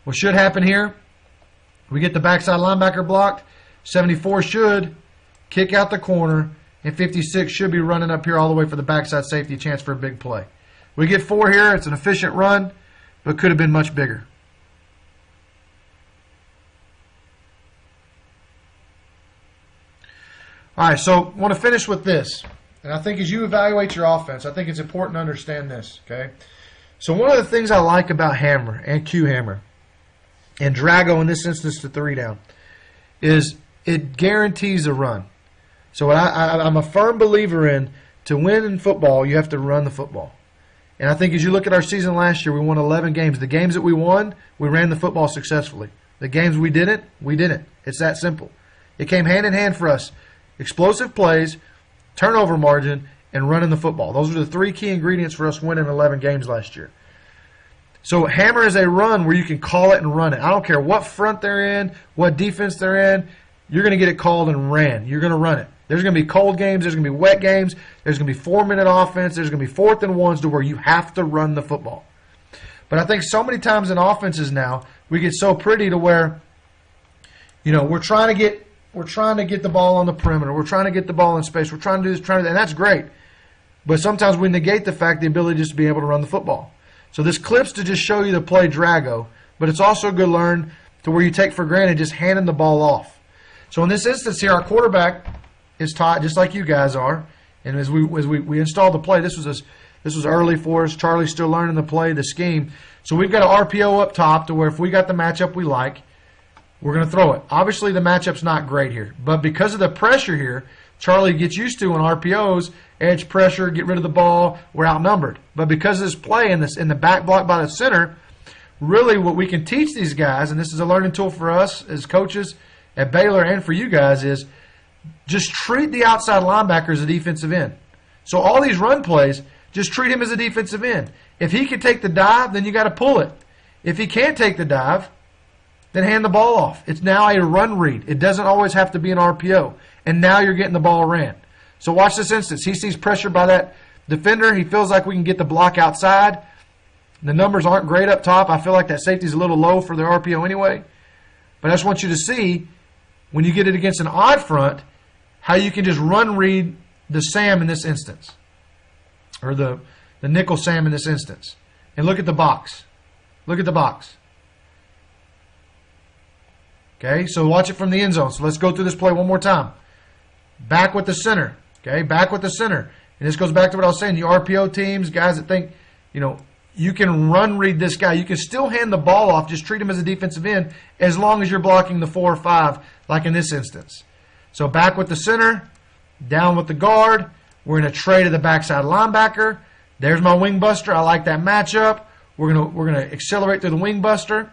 What should happen here? We get the backside linebacker blocked. 74 should kick out the corner, and 56 should be running up here all the way for the backside safety, chance for a big play. We get four here. It's an efficient run, but could have been much bigger. All right, so I want to finish with this. And I think as you evaluate your offense, I think it's important to understand this, okay? So one of the things I like about Hammer and Q Hammer and Drago in this instance to three down is it guarantees a run. So I, I, I'm a firm believer in to win in football, you have to run the football. And I think as you look at our season last year, we won 11 games. The games that we won, we ran the football successfully. The games we didn't, we didn't. It's that simple. It came hand in hand for us. Explosive plays, turnover margin, and running the football. Those are the three key ingredients for us winning 11 games last year. So hammer is a run where you can call it and run it. I don't care what front they're in, what defense they're in. You're going to get it called and ran. You're going to run it. There's going to be cold games. There's going to be wet games. There's going to be four minute offense. There's going to be fourth and ones to where you have to run the football. But I think so many times in offenses now we get so pretty to where, you know, we're trying to get we're trying to get the ball on the perimeter. We're trying to get the ball in space. We're trying to do this, trying to, and that's great. But sometimes we negate the fact the ability just to be able to run the football. So this clip's to just show you the play Drago, but it's also good learn to where you take for granted just handing the ball off. So in this instance here, our quarterback is taught just like you guys are. And as we as we, we installed the play, this was a, this was early for us. Charlie's still learning the play, the scheme. So we've got an RPO up top to where if we got the matchup we like, we're going to throw it. Obviously, the matchup's not great here, but because of the pressure here, Charlie gets used to in RPOs, edge pressure, get rid of the ball, we're outnumbered. But because of this play in this in the back block by the center, really what we can teach these guys, and this is a learning tool for us as coaches at Baylor and for you guys, is just treat the outside linebacker as a defensive end. So all these run plays, just treat him as a defensive end. If he can take the dive, then you got to pull it. If he can't take the dive, then hand the ball off. It's now a run read. It doesn't always have to be an RPO. And now you're getting the ball ran. So watch this instance. He sees pressure by that defender. He feels like we can get the block outside. The numbers aren't great up top. I feel like that safety's a little low for the RPO anyway. But I just want you to see when you get it against an odd front, how you can just run read the Sam in this instance, or the, the nickel Sam in this instance. And look at the box. Look at the box. Okay, so watch it from the end zone. So let's go through this play one more time. Back with the center. Okay, back with the center. And this goes back to what I was saying. The RPO teams, guys that think, you know, you can run read this guy. You can still hand the ball off, just treat him as a defensive end as long as you're blocking the four or five, like in this instance. So back with the center, down with the guard. We're going to trade to the backside linebacker. There's my wing buster. I like that matchup. We're going to we're going to accelerate through the wing buster.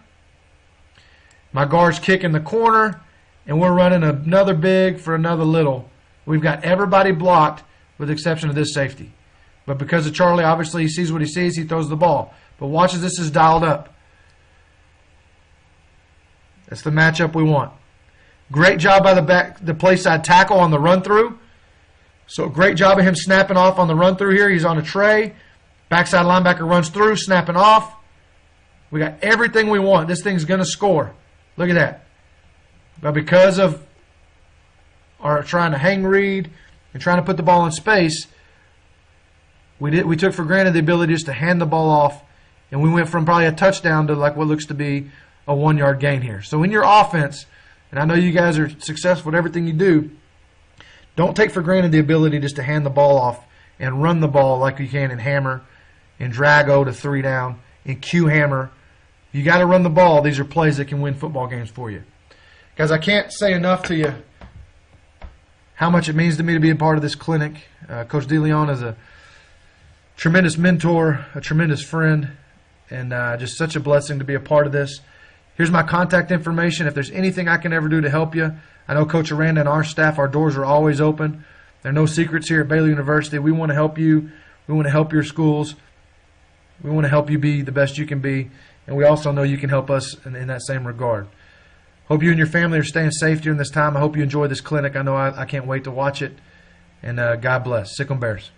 My guard's kicking the corner, and we're running another big for another little. We've got everybody blocked with the exception of this safety. But because of Charlie, obviously he sees what he sees, he throws the ball. But watch as this is dialed up. That's the matchup we want. Great job by the back, the play side tackle on the run through. So great job of him snapping off on the run through here. He's on a tray. Backside linebacker runs through, snapping off. We got everything we want. This thing's going to score. Look at that. But because of our trying to hang read and trying to put the ball in space, we did we took for granted the ability just to hand the ball off, and we went from probably a touchdown to like what looks to be a one yard gain here. So in your offense, and I know you guys are successful at everything you do, don't take for granted the ability just to hand the ball off and run the ball like you can in hammer, and drag Drago to three down, and Q hammer. You got to run the ball. These are plays that can win football games for you. Guys, I can't say enough to you how much it means to me to be a part of this clinic. Uh, Coach DeLeone is a tremendous mentor, a tremendous friend, and uh, just such a blessing to be a part of this. Here's my contact information. If there's anything I can ever do to help you, I know Coach Aranda and our staff, our doors are always open. There are no secrets here at Baylor University. We want to help you. We want to help your schools. We want to help you be the best you can be. And we also know you can help us in, in that same regard. Hope you and your family are staying safe during this time. I hope you enjoy this clinic. I know I, I can't wait to watch it. And uh, God bless. Sic 'em Bears.